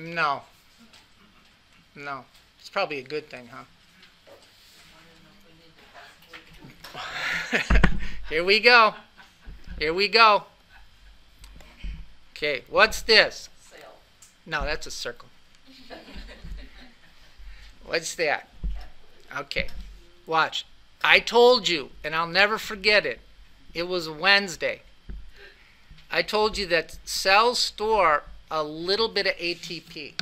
No. No. It's probably a good thing, huh? Here we go. Here we go. Okay, what's this? No, that's a circle. What's that? Okay, watch. I told you, and I'll never forget it. It was Wednesday. I told you that cells store a little bit of ATP,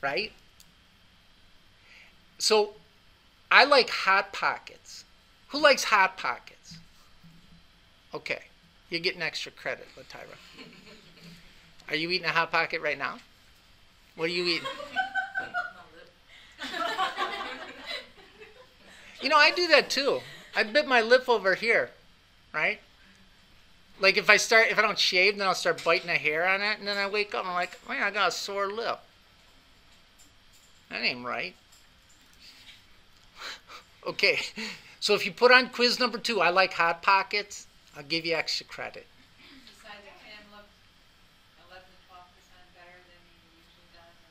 right? So I like Hot Pockets. Who likes Hot Pockets? Okay, you're getting extra credit, Latyra. Are you eating a Hot Pocket right now? What are you eating? You know, I do that too. I bit my lip over here, right? Like if I start, if I don't shave, then I'll start biting a hair on it, and then I wake up and I'm like, man, I got a sore lip. That ain't right. okay, so if you put on quiz number two, I like hot pockets. I'll give you extra credit.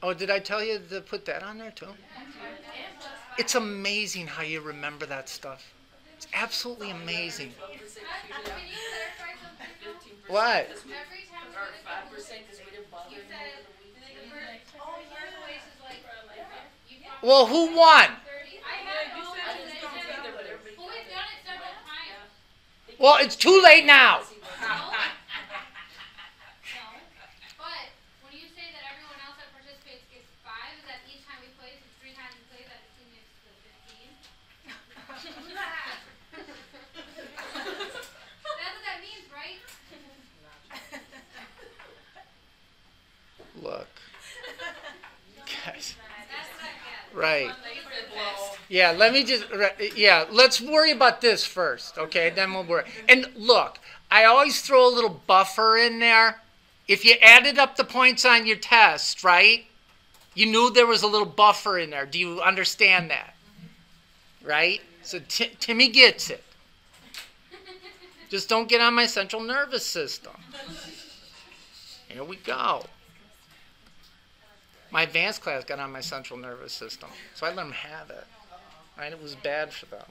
Oh, did I tell you to put that on there too? It's amazing how you remember that stuff. It's absolutely amazing. What? Every time we Or look five at percent because we didn't bother You him said, over the weekend. the first, the first place is like, you talked Well, who won? thirty, I have no I idea. didn't come either, but everybody. Well, we've done it several times. Well, it's too late now. No. No. But when you say that everyone else that participates gets five, is that each time we play, so three times we play, that team gets the fifteen? That's what that means, right? Look. Guys. That's what I get. Right. Thanks for the blow. Yeah, let me just, yeah, let's worry about this first, okay? Then we'll worry. And look, I always throw a little buffer in there. If you added up the points on your test, right? You knew there was a little buffer in there. Do you understand that? Mm-hmm. Right? So Ti Timmy gets it. Just don't get on my central nervous system. Here we go. My advanced class got on my central nervous system, so I let them have it. Right? It was bad for them.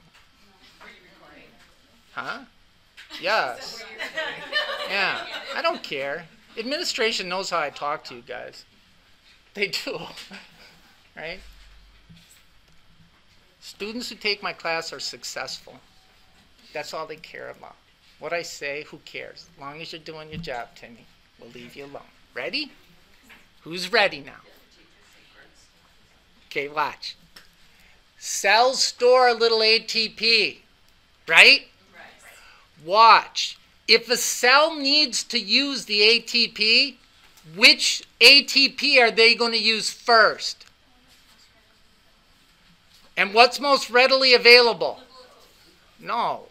Huh? Yes. Yeah. I don't care. Administration knows how I talk to you guys. They do. Right? Students who take my class are successful. That's all they care about. What I say, who cares? As long as you're doing your job, Timmy, we'll leave you alone. Ready? Who's ready now? Okay, watch. Cells store a little ATP, right? right? Watch. If a cell needs to use the ATP, which ATP are they going to use first? And what's most readily available? No.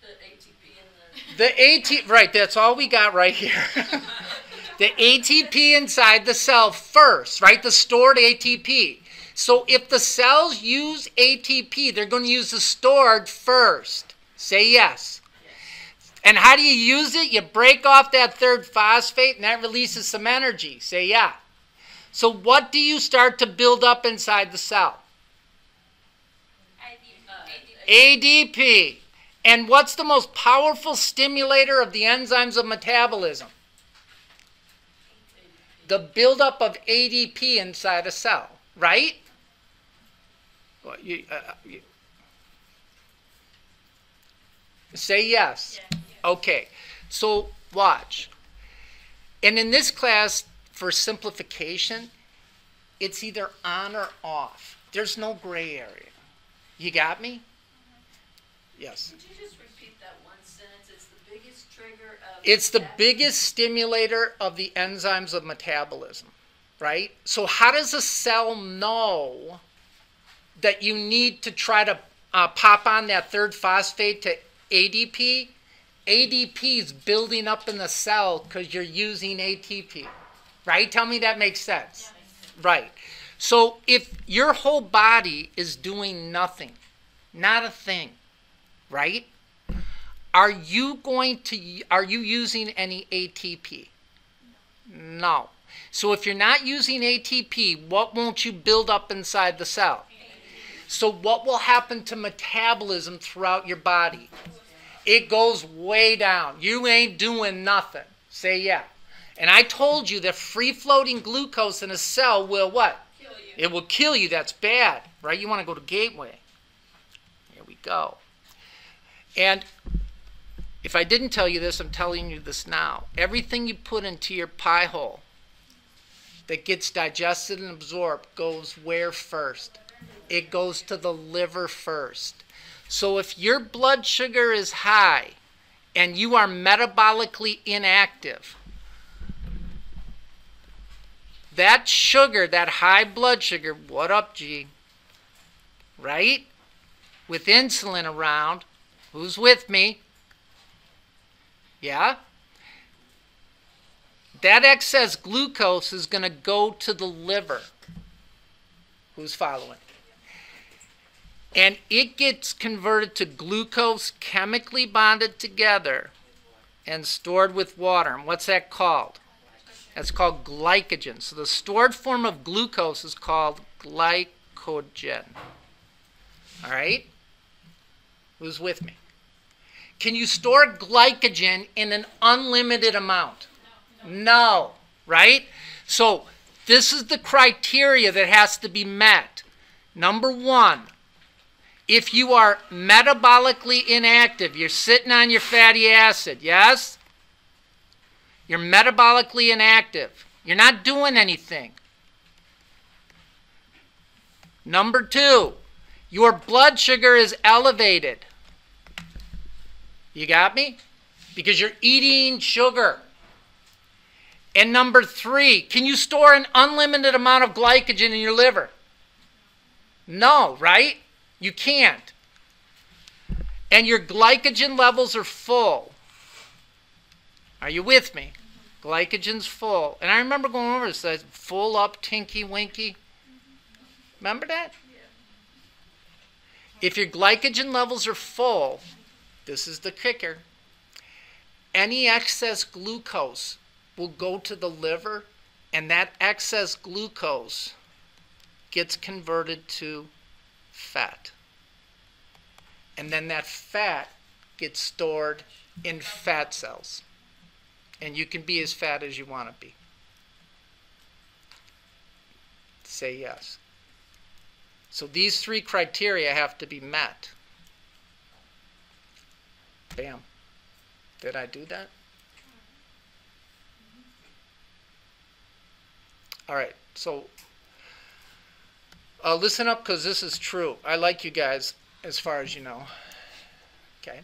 The ATP and the. The AT right, that's all we got right here. the ATP inside the cell first, right? The stored ATP. So if the cells use ATP, they're going to use the stored first. Say yes. And how do you use it? You break off that third phosphate and that releases some energy. Say yeah. So what do you start to build up inside the cell? ADP. And what's the most powerful stimulator of the enzymes of metabolism? The buildup of ADP inside a cell, right? Well, you, uh, you- say yes. Okay, so watch. And in this class, for simplification, it's either on or off. There's no gray area. You got me? Yes. Could you just repeat that one sentence? It's the biggest trigger of. It's the that- biggest stimulator of the enzymes of metabolism, right? So, how does a cell know that you need to try to uh, pop on that third phosphate to ADP? ADP is building up in the cell because you're using ATP, right? Tell me that makes sense. Right. So, if your whole body is doing nothing, not a thing, right? Are you going to are you using any ATP? No. So if you're not using ATP, what won't you build up inside the cell? So what will happen to metabolism throughout your body? It goes way down. You ain't doing nothing. Say yeah. And I told you that free floating glucose in a cell will what? Kill you. It will kill you. That's bad, right? You want to go to Gateway. Here we go. And if I didn't tell you this, I'm telling you this now. Everything you put into your pie hole that gets digested and absorbed goes where first? It goes to the liver first. So if your blood sugar is high and you are metabolically inactive, that sugar, that high blood sugar, what up, G? Right? With insulin around, who's with me? Yeah? That excess glucose is going to go to the liver. Who's following? And it gets converted to glucose chemically bonded together and stored with water. And what's that called? That's called glycogen. So the stored form of glucose is called glycogen. All right? Who's with me? Can you store glycogen in an unlimited amount? No, right? So this is the criteria that has to be met. Number one, if you are metabolically inactive, you're sitting on your fatty acid, yes? You're metabolically inactive. You're not doing anything. Number two, your blood sugar is elevated. You got me? Because you're eating sugar. And number three, can you store an unlimited amount of glycogen in your liver? No, right? You can't. And your glycogen levels are full. Are you with me? Glycogen's full. And I remember going over this, says full up, tinky winky. Remember that? If your glycogen levels are full, this is the kicker. Any excess glucose will go to the liver, and that excess glucose gets converted to fat. And then that fat gets stored in fat cells. And you can be as fat as you want to be. Say yes. So these three criteria have to be met. Bam. Did I do that? All right. So uh, listen up because this is true. I like you guys as far as you know. Okay.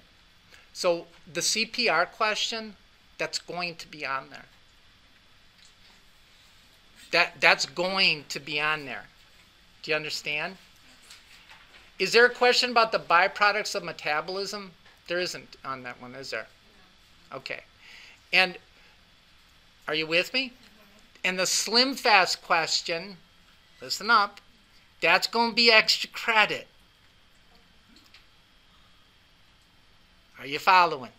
So the CPR question, that's going to be on there. That that's going to be on there. Do you understand? Is there a question about the byproducts of metabolism? There isn't on that one, is there? Okay. And are you with me? And the slim fast question, listen up, that's going to be extra credit. Are you following?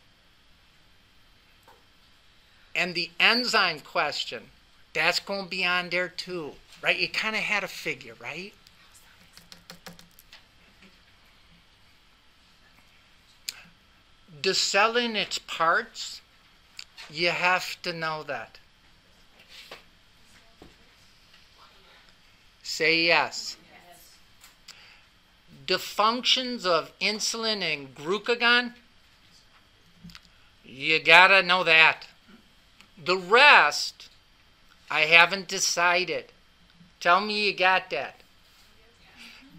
And the enzyme question, that's going to be on there too, right? You kind of had a figure, right? The cell in its parts, you have to know that. Say yes. The functions of insulin and glucagon, you gotta know that. The rest, I haven't decided. Tell me you got that.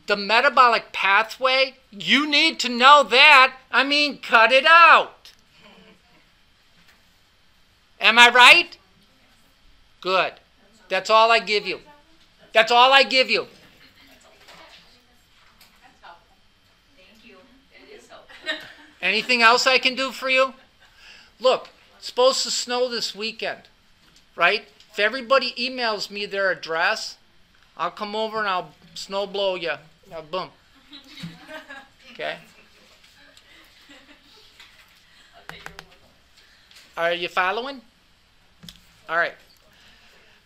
The metabolic pathway, you need to know that. I mean, cut it out. Am I right? Good. That's all I give you. That's all I give you. That's helpful. Thank you. It is helpful. Anything else I can do for you? Look, it's supposed to snow this weekend, right? If everybody emails me their address, I'll come over and I'll snow blow you. Uh, boom. Okay? Are you following? All right.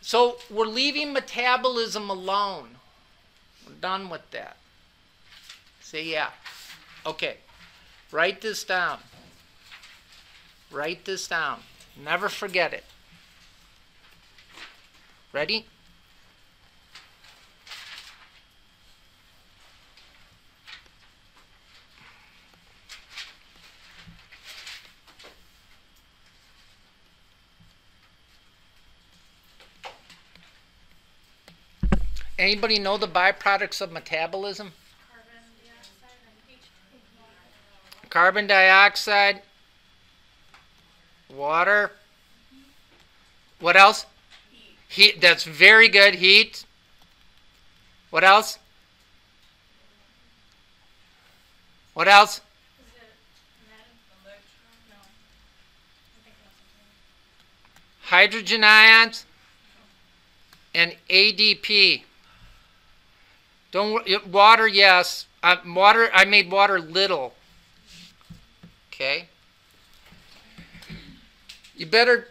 So we're leaving metabolism alone. We're done with that. Say yeah. Okay. Write this down. Write this down. Never forget it. Ready? Anybody know the byproducts of metabolism? Carbon dioxide, water. What else? Heat. That's very good. Heat. What else? What else? Hydrogen ions and ADP. Don't water. Yes, uh, water. I made water little. Okay. You better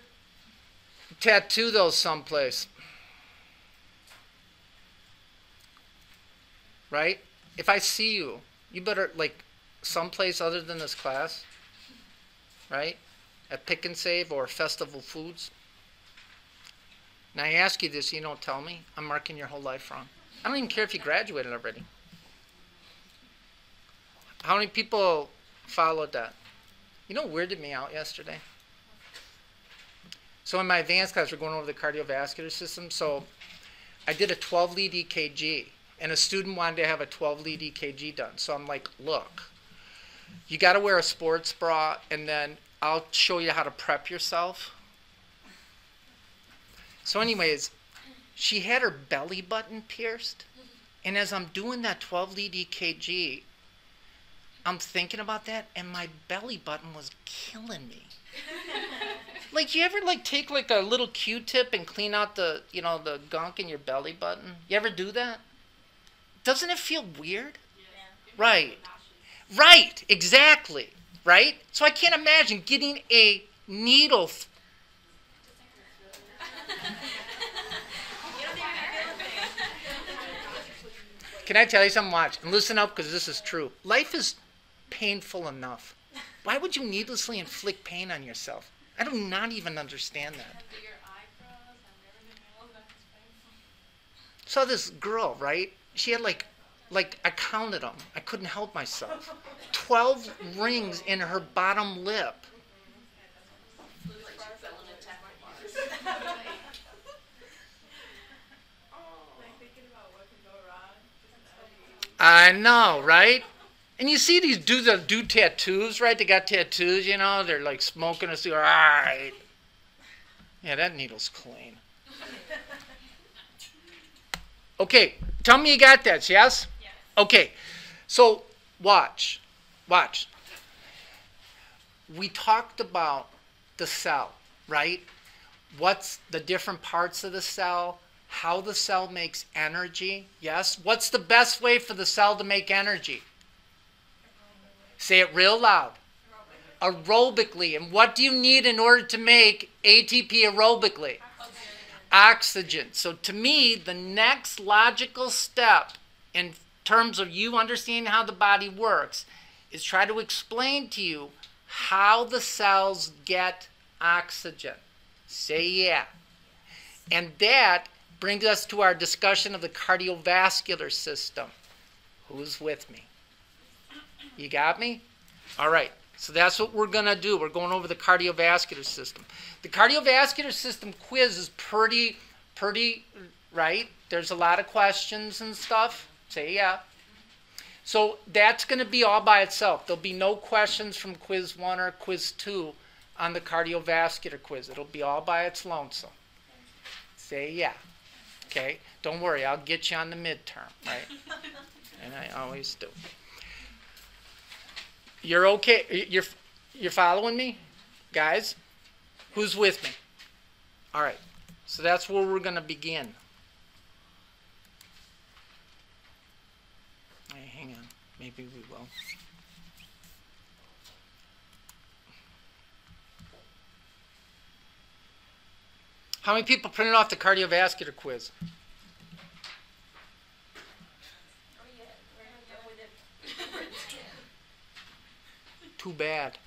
tattoo those someplace. Right? If I see you, you better like someplace other than this class. Right? At Pick and Save or Festival Foods. Now I ask you this, you don't tell me. I'm marking your whole life wrong. I don't even care if you graduated already. How many people followed that? You know weirded me out yesterday? So in my advanced class, we're going over the cardiovascular system. So I did a 12 lead EKG, and a student wanted to have a 12 lead EKG done. So I'm like, look, you got to wear a sports bra, and then I'll show you how to prep yourself. So, anyways, she had her belly button pierced, and as I'm doing that 12 lead EKG, I'm thinking about that, and my belly button was killing me. like, you ever like take like a little Q-tip and clean out the, you know, the gunk in your belly button? You ever do that? Doesn't it feel weird? Right. Right. Exactly. Right. So I can't imagine getting a needle. Can I tell you something? Watch and listen up because this is true. Life is painful enough. Why would you needlessly inflict pain on yourself? I do not even understand that. Saw this girl, right? She had like, like I counted them. I couldn't help myself. Twelve rings in her bottom lip. I know, right? And you see these dudes that do tattoos, right? They got tattoos, you know, they're like smoking a cigar. All right. Yeah, that needle's clean. Okay, tell me you got that, yes? Yes. Okay, so watch, watch. We talked about the cell, right? What's the different parts of the cell? How the cell makes energy, yes? What's the best way for the cell to make energy? Say it real loud. Aerobically. And what do you need in order to make ATP aerobically? Oxygen. So to me, the next logical step in terms of you understanding how the body works is try to explain to you how the cells get oxygen. Say yeah. And that brings us to our discussion of the cardiovascular system. Who's with me? You got me? All right. So that's what we're going to do. We're going over the cardiovascular system. The cardiovascular system quiz is pretty, pretty, right? There's a lot of questions and stuff. Say yeah. So that's going to be all by itself. There'll be no questions from quiz one or quiz two on the cardiovascular quiz. It'll be all by its lonesome. Say yeah. Okay? Don't worry, I'll get you on the midterm, right? and I always do. You're okay? You're you're following me, guys? Who's with me? All right. So that's where we're going to begin. Hey, hang on. Maybe we will. How many people printed off the cardiovascular quiz? Too bad.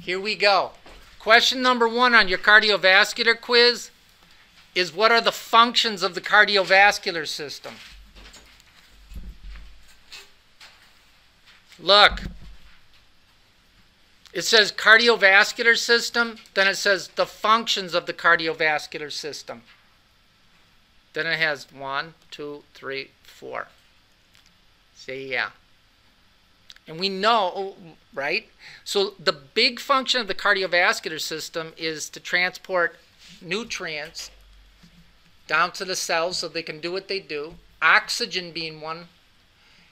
Here we go. Question number one on your cardiovascular quiz is what are the functions of the cardiovascular system? Look. It says cardiovascular system, then it says the functions of the cardiovascular system. Then it has one, two, three, four. See, yeah. And we know, right? So the big function of the cardiovascular system is to transport nutrients down to the cells so they can do what they do, oxygen being one,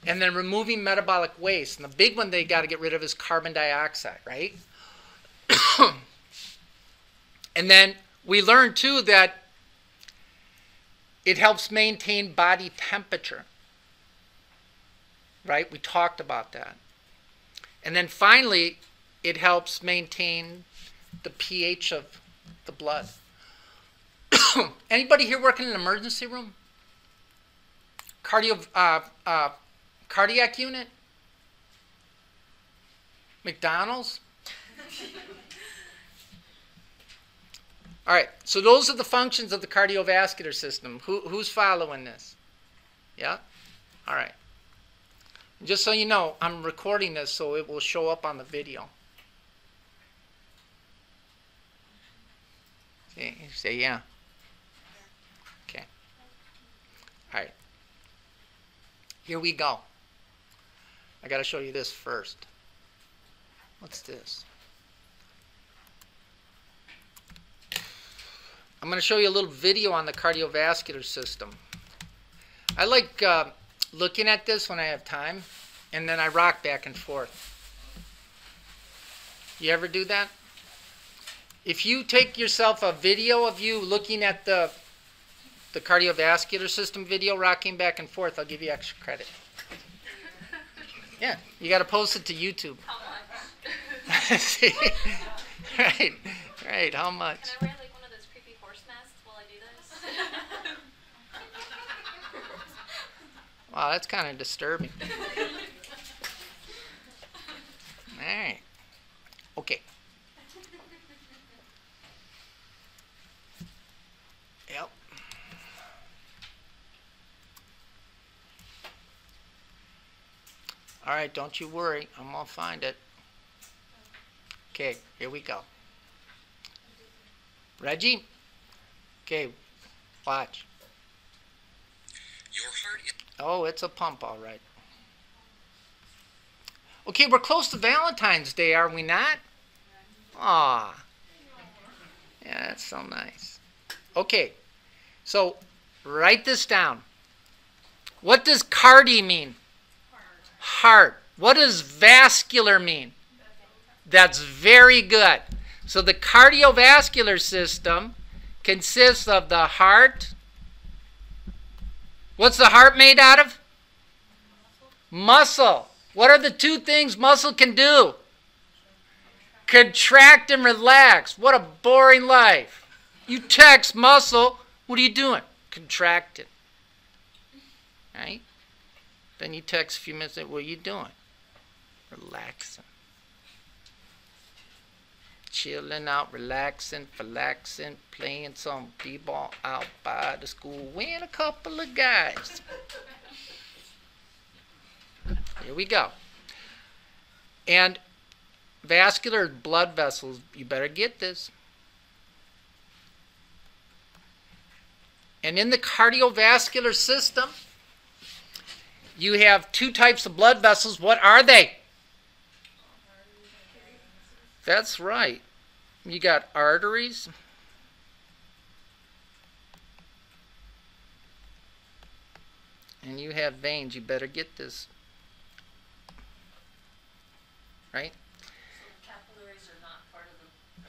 and then removing metabolic waste. And the big one they got to get rid of is carbon dioxide, right? and then we learned too that it helps maintain body temperature. Right? We talked about that. And then finally, it helps maintain the pH of the blood. Anybody here working in an emergency room? Cardio, uh, uh, cardiac unit? McDonald's? All right, so those are the functions of the cardiovascular system. Who, who's following this? Yeah? All right. Just so you know, I'm recording this so it will show up on the video. Say, say yeah. Okay. All right. Here we go. I got to show you this first. What's this? I'm going to show you a little video on the cardiovascular system. I like uh, looking at this when I have time, and then I rock back and forth. You ever do that? If you take yourself a video of you looking at the the cardiovascular system video rocking back and forth, I'll give you extra credit. Yeah, you got to post it to YouTube. How much? right, right. How much? Can I wear like one of those creepy horse masks while I do this? Wow, that's kind of disturbing. All right. Okay. Yep. All right, don't you worry. I'm going to find it. Okay, here we go. Reggie? Okay, watch. Oh, it's a pump, all right. Okay, we're close to Valentine's Day, are we not? Aw. Yeah, that's so nice. Okay, so write this down. What does cardi mean? Heart. What does vascular mean? That's very good. So the cardiovascular system consists of the heart, What's the heart made out of? Muscle. What are the two things muscle can do? Contract and relax. What a boring life. You text muscle, what are you doing? Contracting. Right? Then you text a few minutes what are you doing? Relaxing. Chilling out, relaxing, relaxing, playing some b-ball out by the school, with a couple of guys. Here we go. And vascular blood vessels, you better get this. And in the cardiovascular system, you have two types of blood vessels. What are they? That's right. You got arteries. And you have veins. You better get this. Right? Capillaries are not part of the, the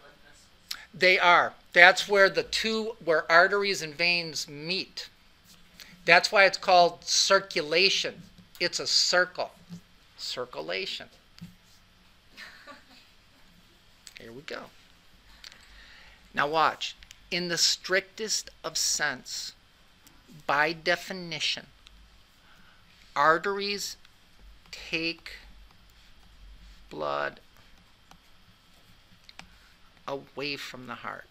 blood vessels. They are. That's where the two, where arteries and veins meet. That's why it's called circulation. It's a circle. Circulation. Here we go. Now watch. In the strictest of sense, by definition, arteries take blood away from the heart.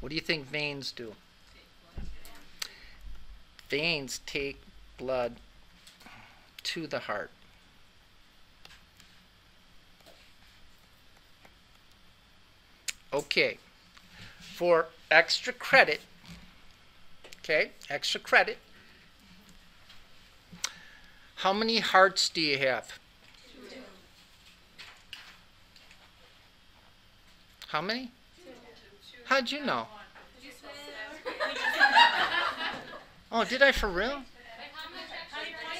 What do you think veins do? Veins take blood to the heart. Okay, for extra credit, okay, extra credit, how many hearts do you have? How many? How'd you know? Oh, did I for real?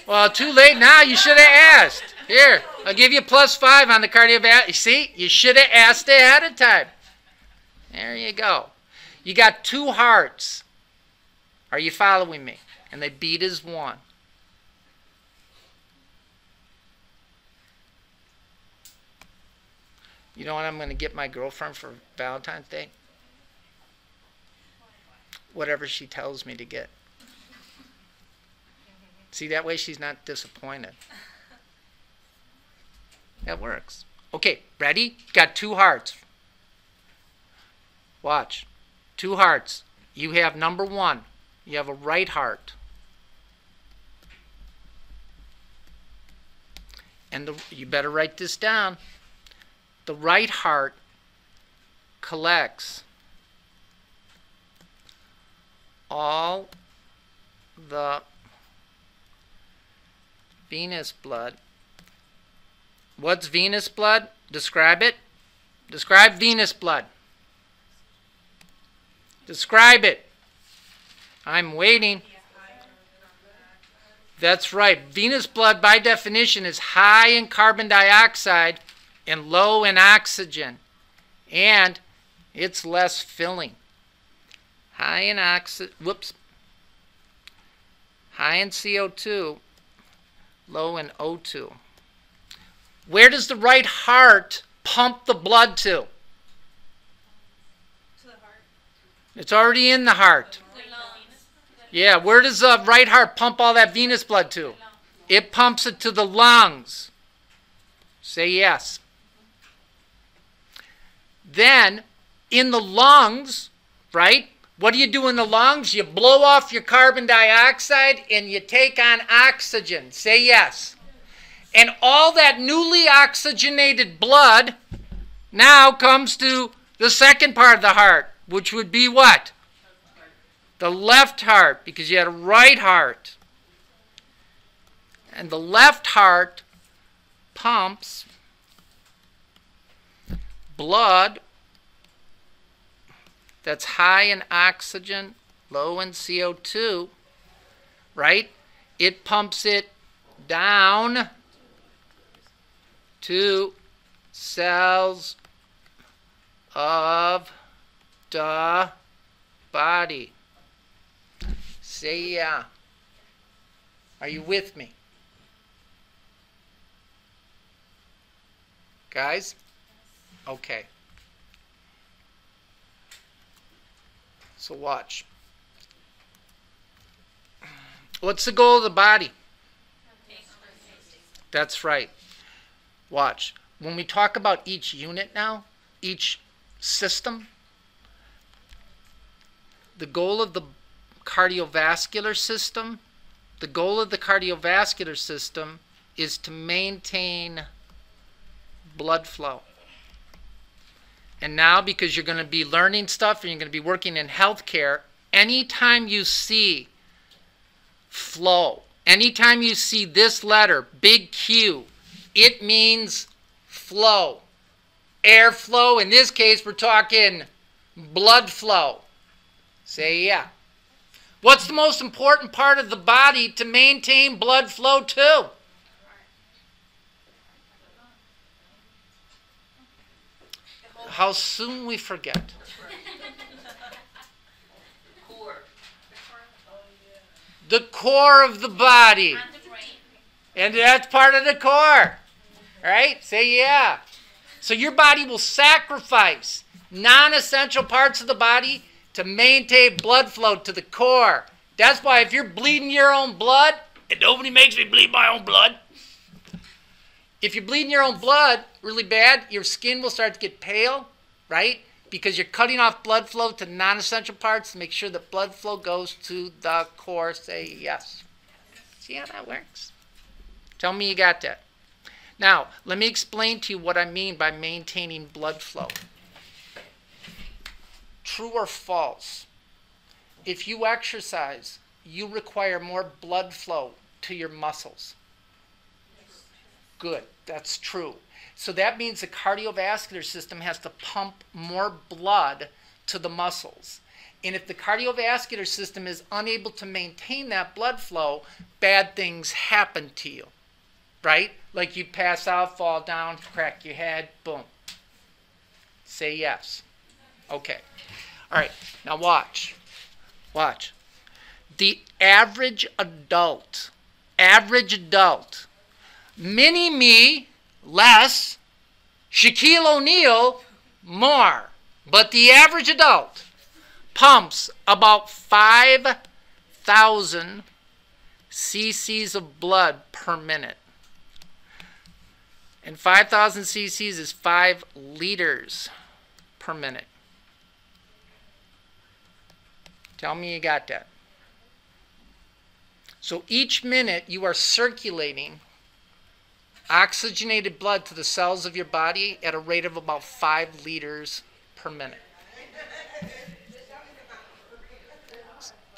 Well, too late now. You should have asked. Here, I'll give you plus five on the cardiovascular. You see, you should have asked ahead of time. There you go. You got two hearts. Are you following me? And they beat as one. You know what I'm going to get my girlfriend for Valentine's Day? Whatever she tells me to get. See, that way she's not disappointed. That works. Okay, ready? Got two hearts. Watch. Two hearts. You have number one. You have a right heart. And the, you better write this down. The right heart collects all the venous blood. What's venous blood? Describe it. Describe venous blood. Describe it. I'm waiting. That's right. Venous blood, by definition, is high in carbon dioxide and low in oxygen. And it's less filling. High in oxygen, whoops. High in CO2, low in O2. Where does the right heart pump the blood to? To the heart. It's already in the heart. Yeah, where does the right heart pump all that venous blood to? It pumps it to the lungs. Say yes. Then, in the lungs, right? What do you do in the lungs? You blow off your carbon dioxide and you take on oxygen. Say yes. And all that newly oxygenated blood now comes to the second part of the heart, which would be what? The left heart, because you had a right heart. And the left heart pumps blood that's high in oxygen, low in CO2, right? It pumps it down to cells of the body. Say yeah. Are you with me? Guys? Okay. So watch. What's the goal of the body? That's right. Watch. When we talk about each unit now, each system, the goal of the cardiovascular system, the goal of the cardiovascular system is to maintain blood flow. And now, because you're going to be learning stuff and you're going to be working in healthcare, anytime you see flow, anytime you see this letter, big Q, it means flow. Airflow, in this case, we're talking blood flow. Say yeah. What's the most important part of the body to maintain blood flow to? How soon we forget. The core of the body. And that's part of the core. Right? Say yeah. So your body will sacrifice non essential parts of the body to maintain blood flow to the core. That's why if you're bleeding your own blood, and nobody makes me bleed my own blood. If you're bleeding your own blood really bad, your skin will start to get pale, right? Because you're cutting off blood flow to non essential parts to make sure that blood flow goes to the core. Say yes. See how that works? Tell me you got that. Now, let me explain to you what I mean by maintaining blood flow. True or false? If you exercise, you require more blood flow to your muscles. Good, that's true. So that means the cardiovascular system has to pump more blood to the muscles. And if the cardiovascular system is unable to maintain that blood flow, bad things happen to you. Right? Like you pass out, fall down, crack your head, boom. Say yes. Okay. All right. Now watch. Watch. The average adult, average adult, mini me less, Shaquille O'Neal more. But the average adult pumps about 5,000 cc's of blood per minute. And 5,000 cc's is 5 liters per minute. Tell me you got that. So each minute you are circulating oxygenated blood to the cells of your body at a rate of about 5 liters per minute.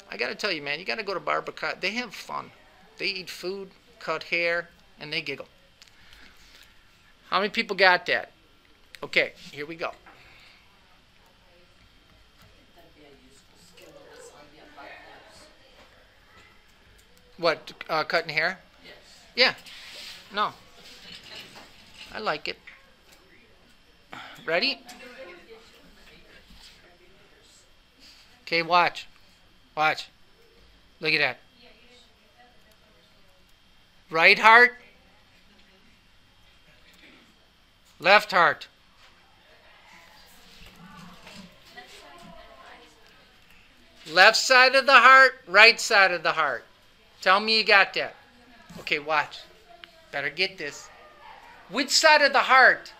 I got to tell you, man, you got to go to Barbacoa. They have fun. They eat food, cut hair, and they giggle. How many people got that? Okay, here we go. That'd be a useful skill to us on the apart notes. What, uh, cutting hair? Yes. Yeah. No. I like it. Ready? Okay, watch. Watch. Look at that. Right heart. Left heart. Left side of the heart, right side of the heart. Tell me you got that. Okay, watch. Better get this. Which side of the heart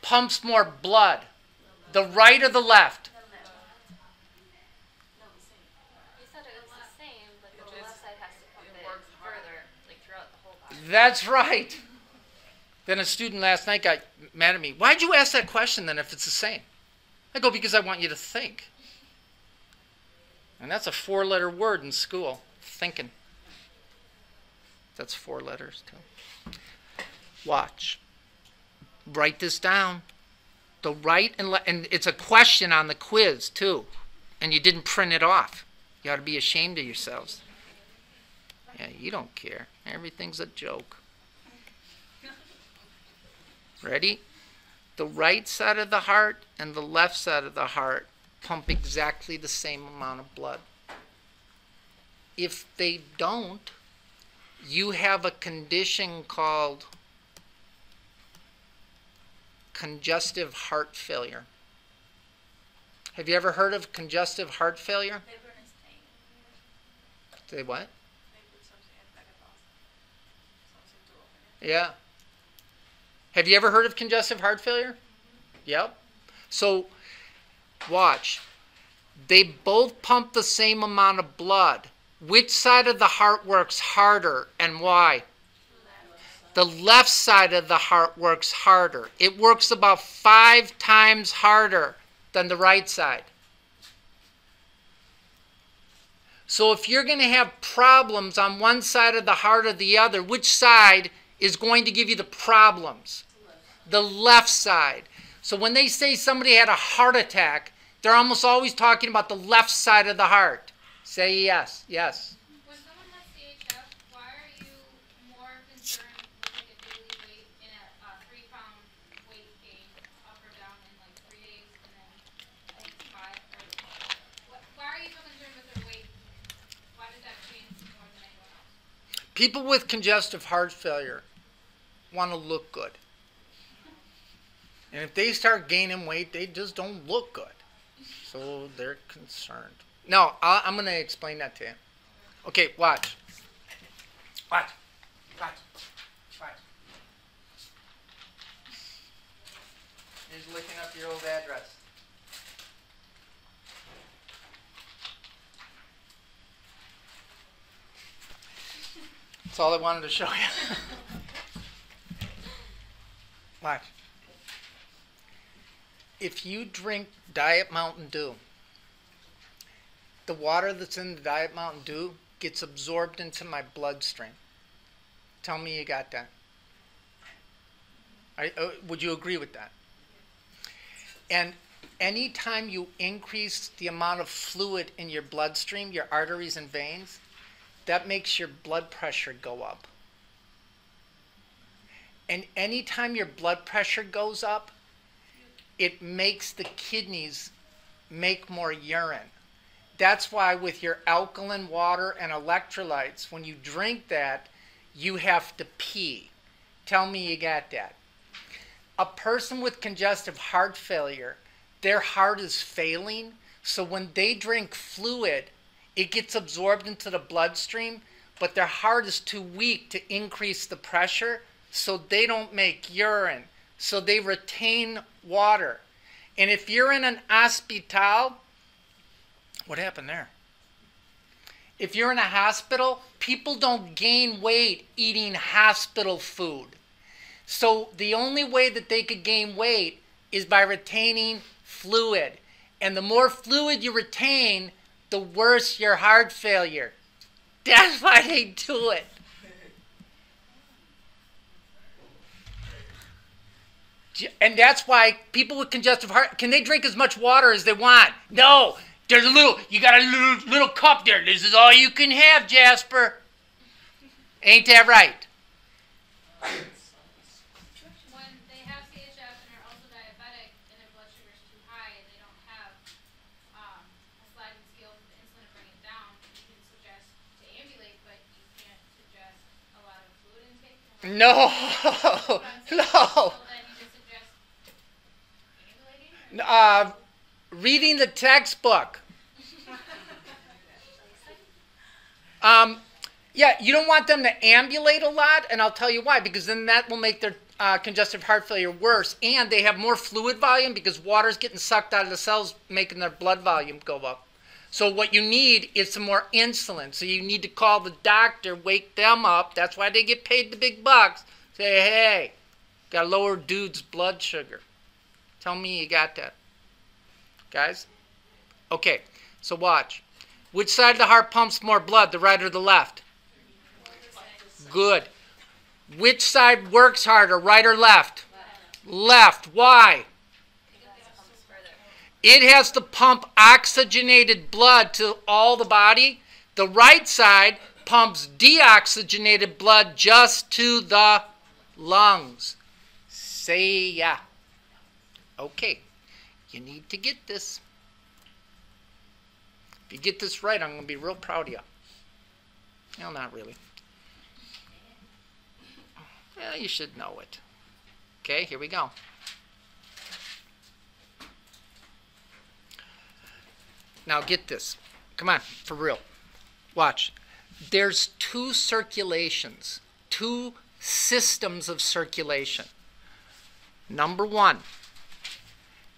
pumps more blood? The right or the left? You said it was the same, but the left side has to pump it further, like throughout the whole body. That's right. Then a student last night got mad at me. Why'd you ask that question then if it's the same? I go, because I want you to think. And that's a four letter word in school thinking. That's four letters too. Watch. Write this down. The right and left, and it's a question on the quiz too. And you didn't print it off. You ought to be ashamed of yourselves. Yeah, you don't care. Everything's a joke. Ready? The right side of the heart and the left side of the heart pump exactly the same amount of blood. If they don't, you have a condition called congestive heart failure. Have you ever heard of congestive heart failure? They burn his tank. Say what? They put something in back of Something to open. Yeah. Have you ever heard of congestive heart failure? Yep. So, watch. They both pump the same amount of blood. Which side of the heart works harder and why? The left side of the heart works harder. It works about five times harder than the right side. So if you're going to have problems on one side of the heart or the other, which side is going to give you the problems? The left side. So when they say somebody had a heart attack, they're almost always talking about the left side of the heart. Say yes, yes. When someone has CHF, why are you more concerned with like a daily weight in a uh, three pound weight gain up or down in like three days and then I think five or wh- why are you so concerned with their weight? Why does that change more than anyone else? People with congestive heart failure want to look good. And if they start gaining weight, they just don't look good. So they're concerned. No, I, I'm going to explain that to you. Okay, watch. Watch. Watch. Watch. He's looking up your old address. That's all I wanted to show you. Watch. If you drink Diet Mountain Dew, the water that's in the Diet Mountain Dew gets absorbed into my bloodstream. Tell me you got that. I, uh, would you agree with that? And anytime you increase the amount of fluid in your bloodstream, your arteries and veins, that makes your blood pressure go up. And anytime your blood pressure goes up, it makes the kidneys make more urine. That's why with your alkaline water and electrolytes, when you drink that, you have to pee. Tell me you got that. A person with congestive heart failure, their heart is failing, so when they drink fluid, it gets absorbed into the bloodstream, but their heart is too weak to increase the pressure, so they don't make urine. So they retain water. And if you're in an hospital, what happened there? If you're in a hospital, people don't gain weight eating hospital food. So the only way that they could gain weight is by retaining fluid. And the more fluid you retain, the worse your heart failure. That's why they do it. And that's why people with congestive heart can they drink as much water as they want? No, there's a little. You got a little little cup there. This is all you can have, Jasper. Ain't that right? When they have CHF and are also diabetic and their blood sugar is too high and they don't have um, a sliding scale for the insulin to bring it down, you can suggest to ambulate, but you can't suggest a lot of fluid intake. No, no. Uh, reading the textbook. Um, yeah, you don't want them to ambulate a lot, and I'll tell you why. Because then that will make their uh, congestive heart failure worse, and they have more fluid volume because water's getting sucked out of the cells, making their blood volume go up. So what you need is some more insulin. So you need to call the doctor, wake them up. That's why they get paid the big bucks. Say, hey, got lower dude's blood sugar. Tell me you got that, guys. Okay, so watch. Which side of the heart pumps more blood, the right or the left? Good. Which side works harder, right or left? Left. Why? It has to pump oxygenated blood to all the body. The right side pumps deoxygenated blood just to the lungs. Say ya. Okay. You need to get this. If you get this right, I'm going to be real proud of you. Well, not really. Well, you should know it. Okay, here we go. Now get this. Come on, for real. Watch. There's two circulations, two systems of circulation. Number one,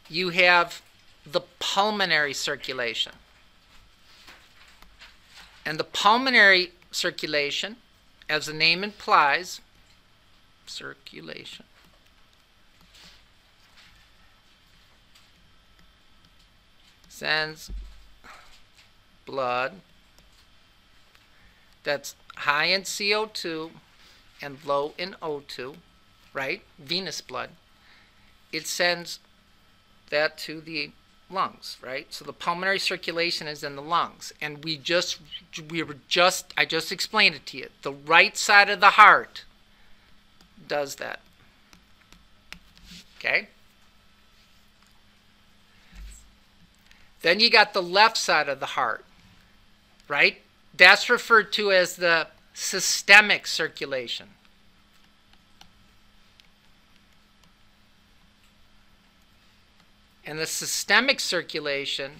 you have the pulmonary circulation. And the pulmonary circulation, as the name implies, circulation. Sends blood that's high in CO2 and low in O2, right? Venous blood. It sends that to the lungs, right? So the pulmonary circulation is in the lungs. And we just, we were just, I just explained it to you. The right side of the heart does that. Okay? Then you got the left side of the heart, right? That's referred to as the systemic circulation. And the systemic circulation,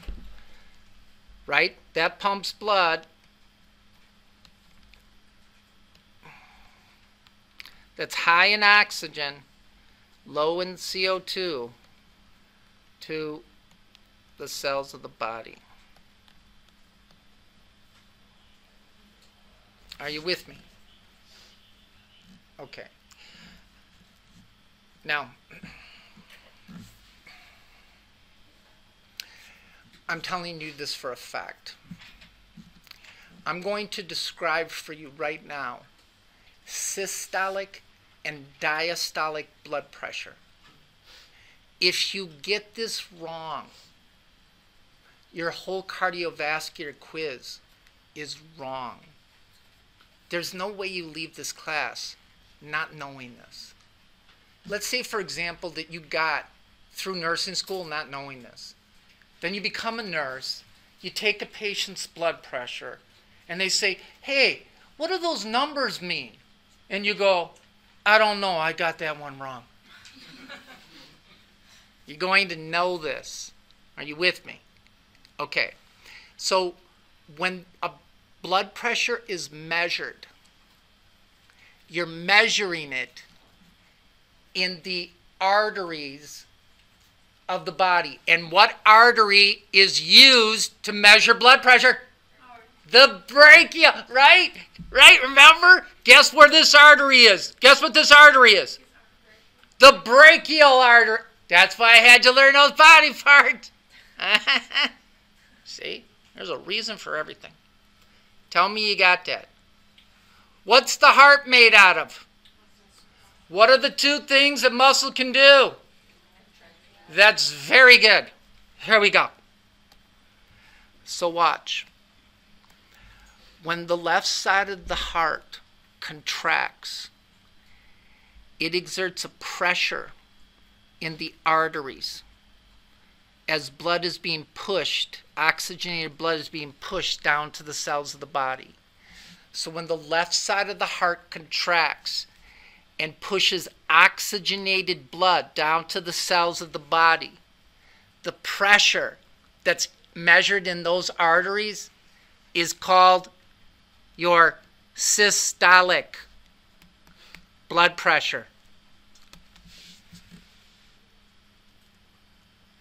right, that pumps blood. That's high in oxygen, low in CO2 to the cells of the body. Are you with me? Okay. Now, I'm telling you this for a fact. I'm going to describe for you right now systolic and diastolic blood pressure. If you get this wrong, your whole cardiovascular quiz is wrong. There's no way you leave this class not knowing this. Let's say, for example, that you got through nursing school not knowing this. Then you become a nurse, you take a patient's blood pressure, and they say, Hey, what do those numbers mean? And you go, I don't know, I got that one wrong. You're going to know this. Are you with me? Okay. So when a blood pressure is measured, you're measuring it in the arteries of the body. And what artery is used to measure blood pressure? The brachial, right? Right? Remember? Guess where this artery is? Guess what this artery is? The brachial artery. That's why I had to learn those body parts. See? There's a reason for everything. Tell me you got that. What's the heart made out of? What are the two things that muscle can do? That's very good. Here we go. So watch. When the left side of the heart contracts, it exerts a pressure in the arteries as blood is being pushed, oxygenated blood is being pushed down to the cells of the body. So when the left side of the heart contracts and pushes oxygenated blood down to the cells of the body, the pressure that's measured in those arteries is called your systolic blood pressure.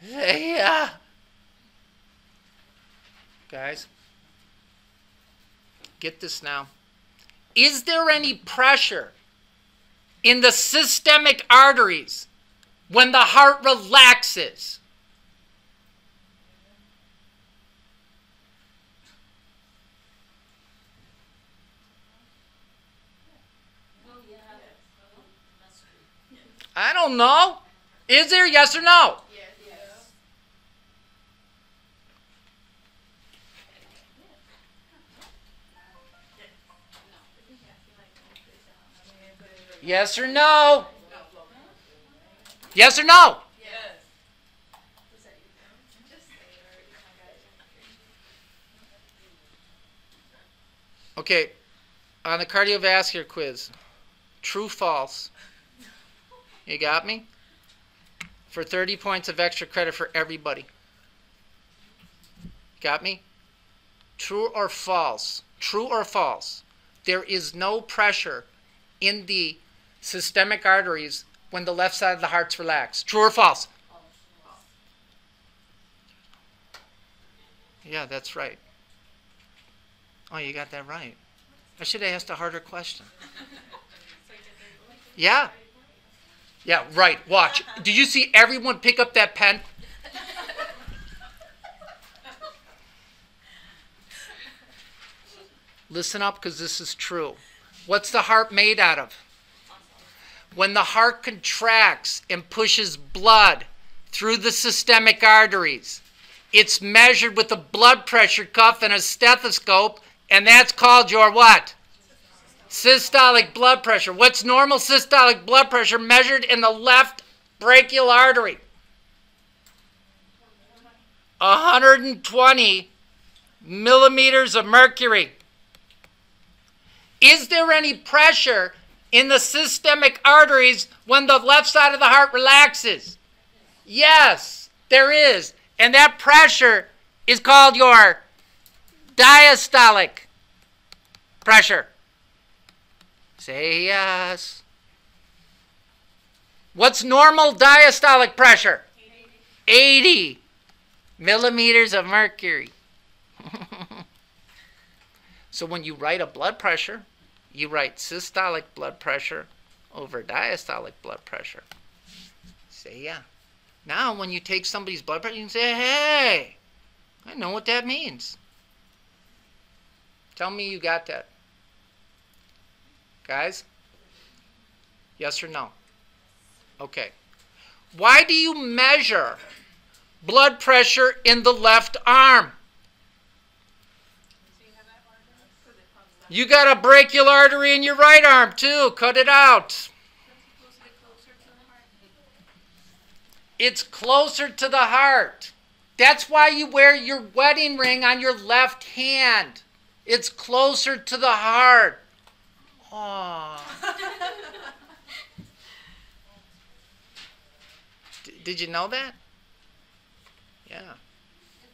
Yeah. Guys, get this now. Is there any pressure in the systemic arteries when the heart relaxes? I don't know. Is there yes or no? Yes or no? Yes or no? Yes. Okay, on the cardiovascular quiz, true, false. You got me? For 30 points of extra credit for everybody. Got me? True or false? True or false? There is no pressure in the systemic arteries when the left side of the heart's relaxed. True or false? Yeah, that's right. Oh, you got that right. I should have asked a harder question. Yeah. Yeah, right. Watch. Did you see everyone pick up that pen? Listen up because this is true. What's the heart made out of? When the heart contracts and pushes blood through the systemic arteries, it's measured with a blood pressure cuff and a stethoscope, and that's called your what? Systolic blood pressure. What's normal systolic blood pressure measured in the left brachial artery? 120 millimeters of mercury. Is there any pressure in the systemic arteries when the left side of the heart relaxes? Yes, there is. And that pressure is called your diastolic pressure. Say yes. What's normal diastolic pressure? 80 millimeters of mercury. so when you write a blood pressure, you write systolic blood pressure over diastolic blood pressure. Say yeah. Now, when you take somebody's blood pressure, you can say, hey, I know what that means. Tell me you got that. Guys? Yes or no? Okay. Why do you measure blood pressure in the left arm? You got a brachial artery in your right arm too. Cut it out. It's closer to the heart. That's why you wear your wedding ring on your left hand. It's closer to the heart. Aww. Did you know that? Yeah. Is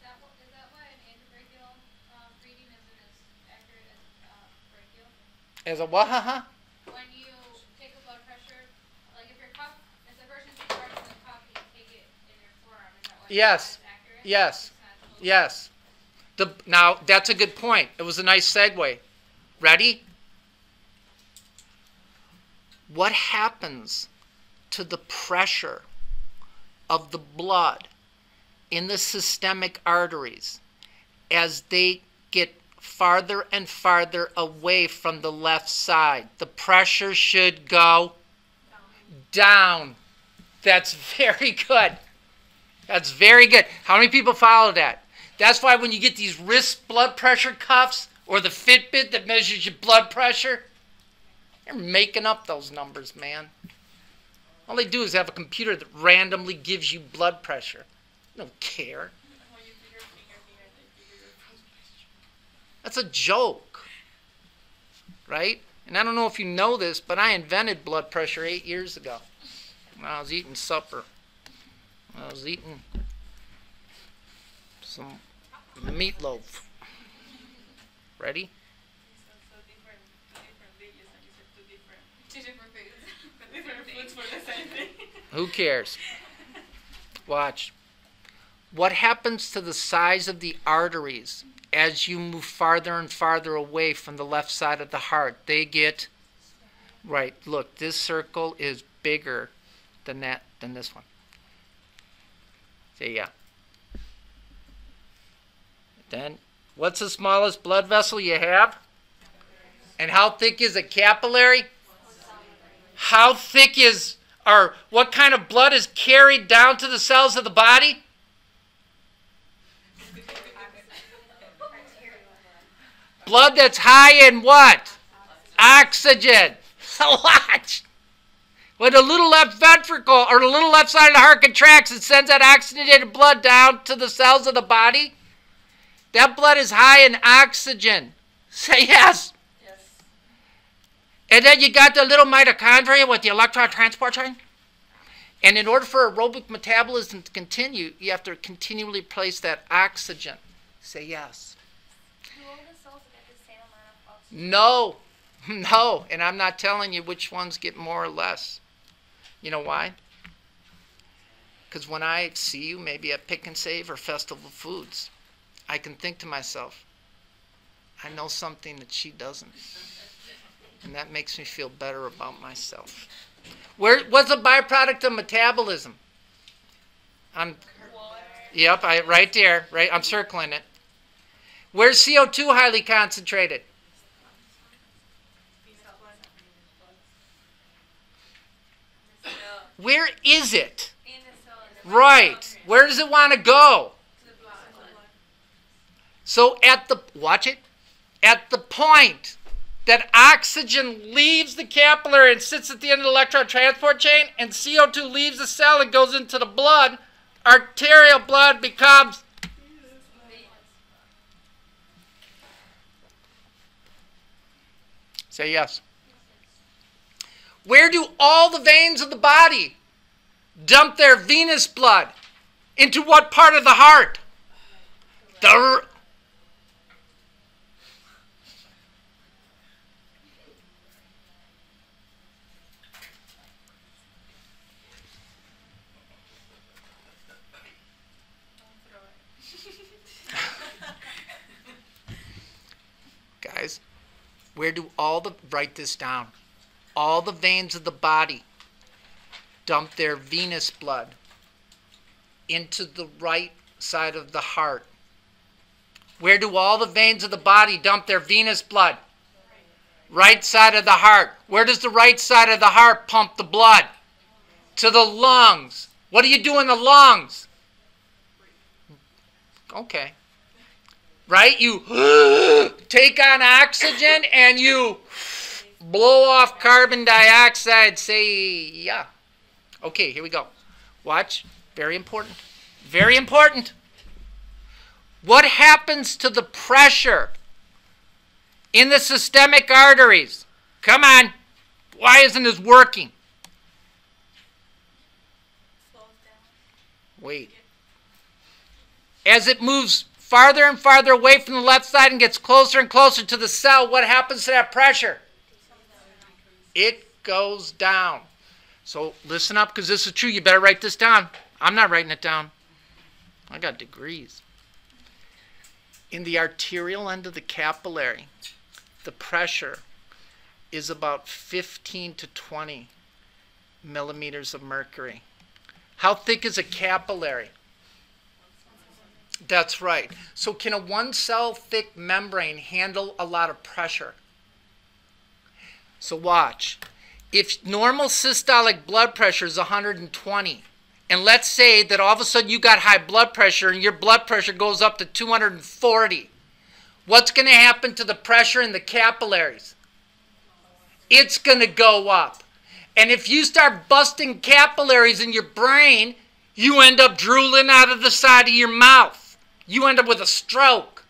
that, what, is that why an antebrachial um, reading isn't as accurate as uh, brachial? As a what? Huh? When you take a blood pressure, like if your cuff, if the person's charged with a cuff, you take it in your forearm. Is that why Yes. it's not as accurate? Yes. It's not close. Yes. The, now, that's a good point. It was a nice segue. Ready? What happens to the pressure of the blood in the systemic arteries as they get farther and farther away from the left side? The pressure should go down. That's very good. That's very good. How many people follow that? That's why when you get these wrist blood pressure cuffs or the Fitbit that measures your blood pressure, they're making up those numbers, man. All they do is have a computer that randomly gives you blood pressure. Don't care. That's a joke, right? And I don't know if you know this, but I invented blood pressure eight years ago when I was eating supper. I was eating some meatloaf. Ready? Who cares? Watch. What happens to the size of the arteries as you move farther and farther away from the left side of the heart? They get right. Look, this circle is bigger than that than this one. Say yeah. Then what's the smallest blood vessel you have? And how thick is a capillary? How thick is or what kind of blood is carried down to the cells of the body? Blood that's high in what? Oxygen. So watch. When the little left ventricle or the little left side of the heart contracts, it sends that oxygenated blood down to the cells of the body. That blood is high in oxygen. Say yes. Yes. And then you got the little mitochondria with the electron transport chain. And in order for aerobic metabolism to continue, you have to continually place that oxygen. Say yes. Do all the cells get the same amount of oxygen? No, no. And I'm not telling you which ones get more or less. You know why? Because when I see you, maybe at Pick 'n Save or Festival Foods, I can think to myself, I know something that she doesn't. And that makes me feel better about myself. Where, what's a byproduct of metabolism? I'm, yep, I, right there, right, I'm circling it. Where's CO2 highly concentrated? Where is it? In the cell. Right. Where does it want to go? So at the watch it at the point that oxygen leaves the capillary and sits at the end of the electron transport chain and CO2 leaves the cell and goes into the blood, arterial blood becomes Say yes. Where do all the veins of the body dump their venous blood? Into what part of the heart? The guys, where do all the write this down? All the veins of the body dump their venous blood into the right side of the heart. Where do all the veins of the body dump their venous blood? Right side of the heart. Where does the right side of the heart pump the blood? To the lungs. What do you do in the lungs? Okay. Right? You take on oxygen and you blow off carbon dioxide. Say, yeah. Okay, here we go. Watch. Very important. Very important. What happens to the pressure in the systemic arteries? Come on. Why isn't this working? Wait. As it moves farther and farther away from the left side and gets closer and closer to the cell, what happens to that pressure? It goes down. So listen up because this is true. You better write this down. I'm not writing it down. I got degrees. In the arterial end of the capillary, the pressure is about 15 to 20 millimeters of mercury. How thick is a capillary? That's right. So, can a one cell thick membrane handle a lot of pressure? So, watch. If normal systolic blood pressure is 120, and let's say that all of a sudden you got high blood pressure and your blood pressure goes up to 240, what's going to happen to the pressure in the capillaries? It's going to go up. And if you start busting capillaries in your brain, you end up drooling out of the side of your mouth. You end up with a stroke.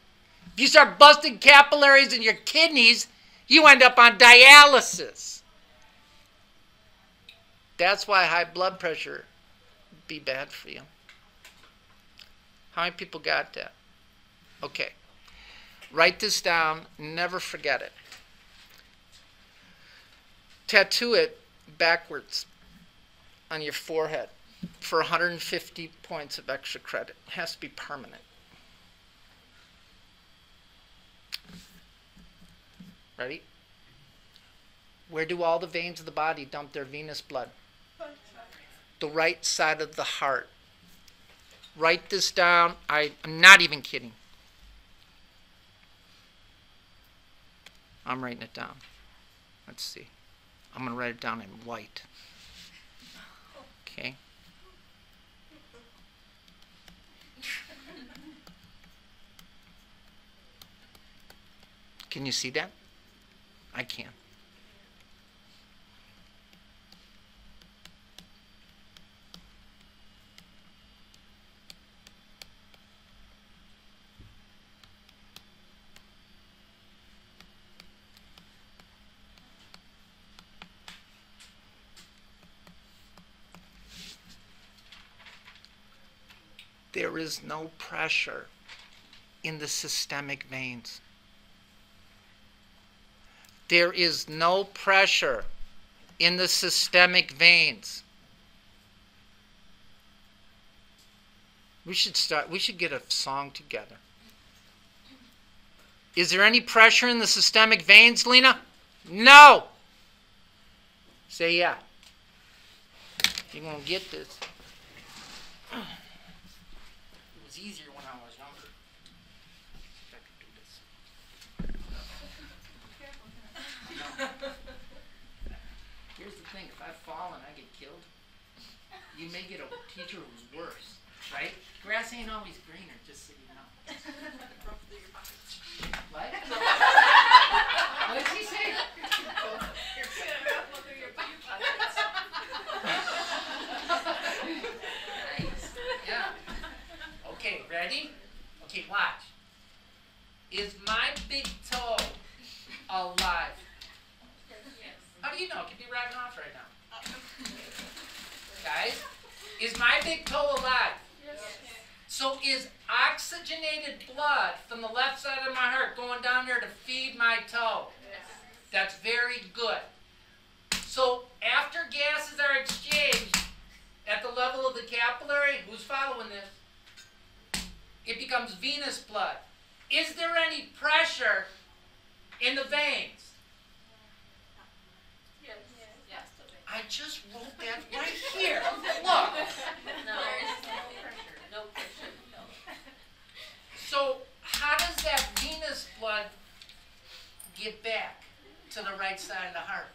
If you start busting capillaries in your kidneys, you end up on dialysis. That's why high blood pressure be bad for you. How many people got that? Okay. Write this down, never forget it. Tattoo it backwards on your forehead for 150 points of extra credit. It has to be permanent. Ready? Where do all the veins of the body dump their venous blood? The right side of the heart. Write this down. I, I'm not even kidding. I'm writing it down. Let's see. I'm going to write it down in white. Okay. Can you see that? I can. There is no pressure in the systemic veins. There is no pressure in the systemic veins. We should start we should get a song together. Is there any pressure in the systemic veins, Lena? No. Say yeah. You're gonna get this. you may get a teacher who's worse, right? Grass ain't always greener, just so you know. what? what did she say? Yeah. Okay, ready? Okay, watch. Is my big toe alive? Yes. How do you know? It could be riding off right now. Guys? Is my big toe alive? Yes. So is oxygenated blood from the left side of my heart going down there to feed my toe? Yes. That's very good. So after gases are exchanged at the level of the capillary, who's following this? It becomes venous blood. Is there any pressure in the veins? Yes. Yes. I just wrote that right here. Look. No. No pressure. No. So how does that venous blood get back to the right side of the heart?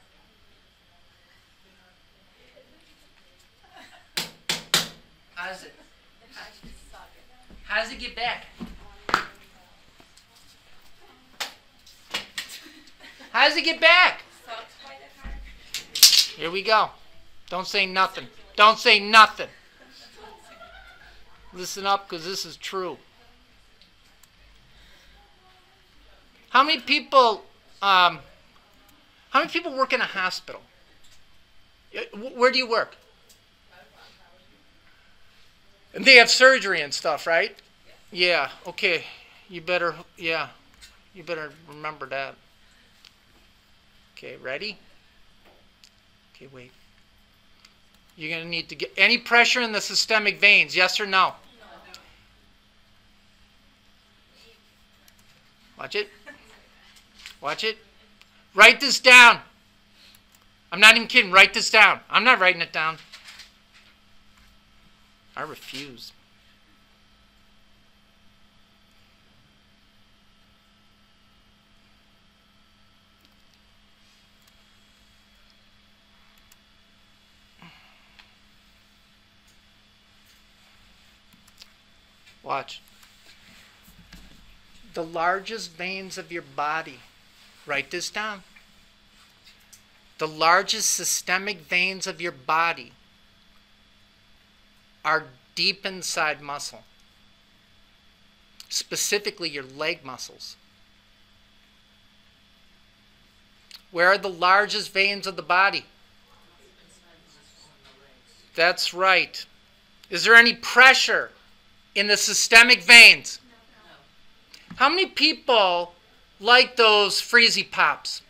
How does it? How does it get back? How does it get back? Here go. Don't say nothing. Don't say nothing. Listen up because this is true. How many people um, how many people work in a hospital? Uh, Where do you work? And they have surgery and stuff, right? Yeah, okay. You better yeah. You better remember that. Okay, ready? Okay, wait. You're going to need to get any pressure in the systemic veins, yes or no? Watch it. Watch it. Write this down. I'm not even kidding. Write this down. I'm not writing it down. I refuse. Watch. The largest veins of your body. Write this down. The largest systemic veins of your body are deep inside muscle, specifically your leg muscles. Where are the largest veins of the body? That's right. Is there any pressure in the systemic veins? How many people like those freezy pops?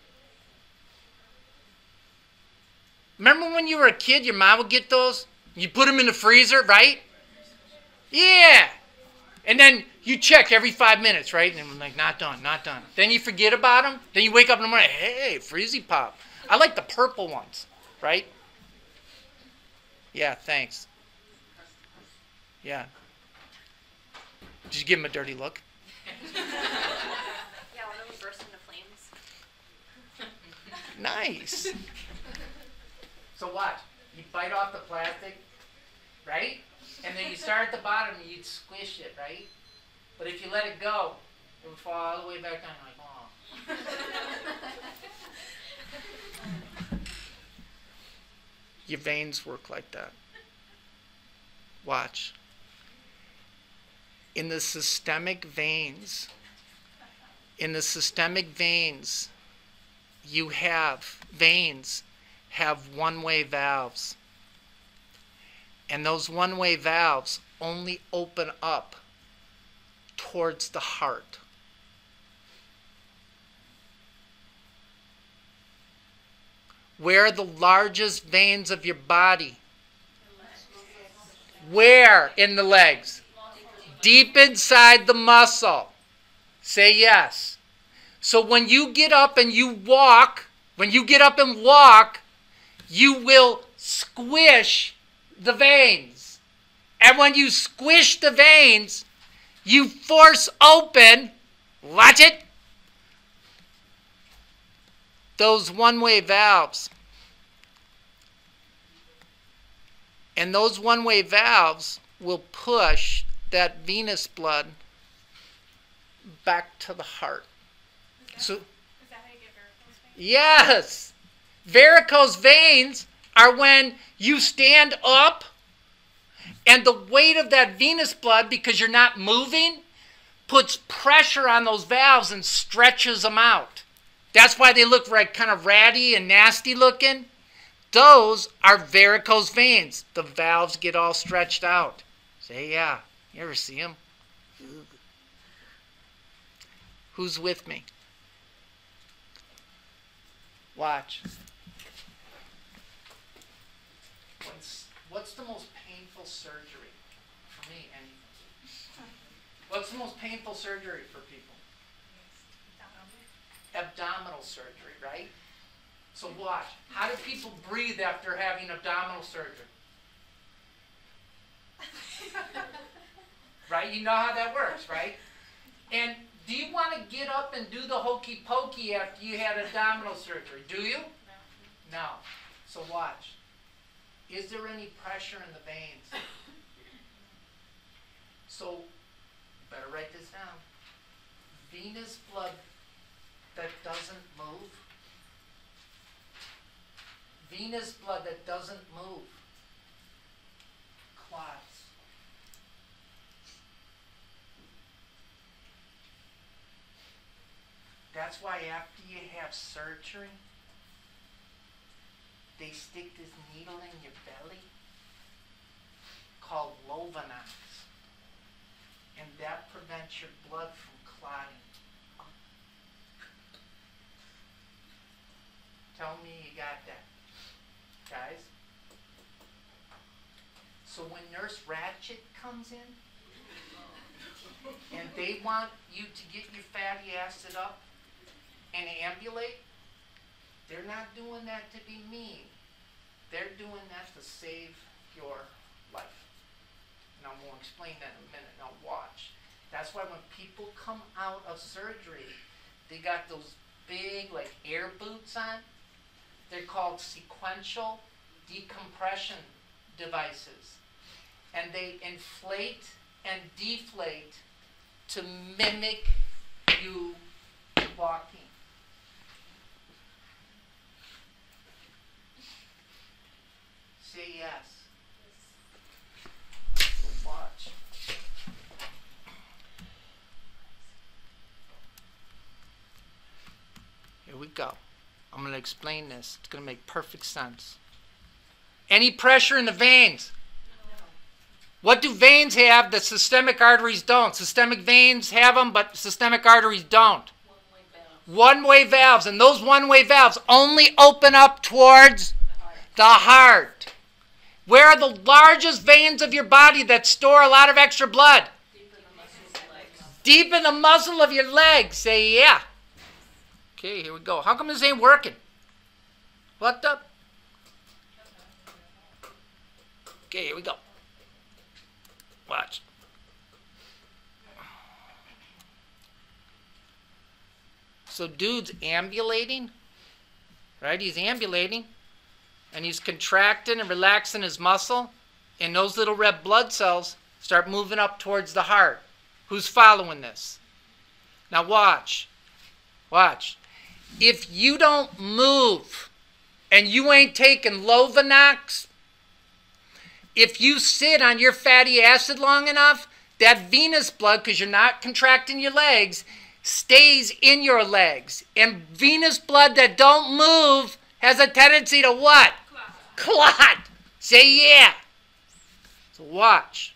Remember when you were a kid, your mom would get those? You put them in the freezer, right? Yeah. And then you check every five minutes, right? And I'm like, not done, not done. Then you forget about them. Then you wake up in the morning, hey, freezy pop. I like the purple ones, right? Yeah, thanks. Yeah. Did you give him a dirty look? Yeah, one of them burst into flames. Nice. so watch. You bite off the plastic, right? And then you start at the bottom and you'd squish it, right? But if you let it go, it would fall all the way back down. Like, oh. Your veins work like that. Watch. In the systemic veins, in the systemic veins, you have veins have one-way valves. And those one-way valves only open up towards the heart. Where are the largest veins of your body? Where in the legs? Deep inside the muscle. Say yes. So when you get up and you walk, when you get up and walk, you will squish the veins. And when you squish the veins, you force open, watch it, those one way valves. And those one way valves will push that venous blood back to the heart. So, Is that how you get varicose veins? yes, varicose veins are when you stand up and the weight of that venous blood, because you're not moving, puts pressure on those valves and stretches them out. That's why they look like kind of ratty and nasty looking. Those are varicose veins. The valves get all stretched out. Say, yeah. You ever see him? Who's with me? Watch. What's, what's the most painful surgery? For me, anything. What's the most painful surgery for people? Abdominal surgery, right? So watch. How do people breathe after having abdominal surgery? Right? You know how that works, right? And do you want to get up and do the hokey pokey after you had abdominal surgery? Do you? No. no. So watch. Is there any pressure in the veins? So, better write this down. Venous blood that doesn't move. Venous blood that doesn't move. Clots. That's why after you have surgery, they stick this needle in your belly called Lovenox. And that prevents your blood from clotting. Tell me you got that. Guys? So when Nurse Ratched comes in and they want you to get your fatty acid up and ambulate, they're not doing that to be mean. They're doing that to save your life. And I'm going to explain that in a minute. Now watch. That's why when people come out of surgery, they got those big like air boots on. They're called sequential decompression devices. And they inflate and deflate to mimic you walking. Say yes. Watch. Here we go. I'm going to explain this. It's going to make perfect sense. Any pressure in the veins? What do veins have that systemic arteries don't? Systemic veins have them, but systemic arteries don't. One way valves. And those one way valves only open up towards the heart. Where are the largest veins of your body that store a lot of extra blood? Deep in the muscle of your legs. Say yeah. Okay, here we go. How come this ain't working? What the? Okay, here we go. Watch. So dude's ambulating, right? He's ambulating, and he's contracting and relaxing his muscle, and those little red blood cells start moving up towards the heart. Who's following this? Now watch. Watch. If you don't move and you ain't taking Lovenox, if you sit on your fatty acid long enough, that venous blood, because you're not contracting your legs, stays in your legs. And venous blood that don't move has a tendency to what? Clot. Say yeah. So watch.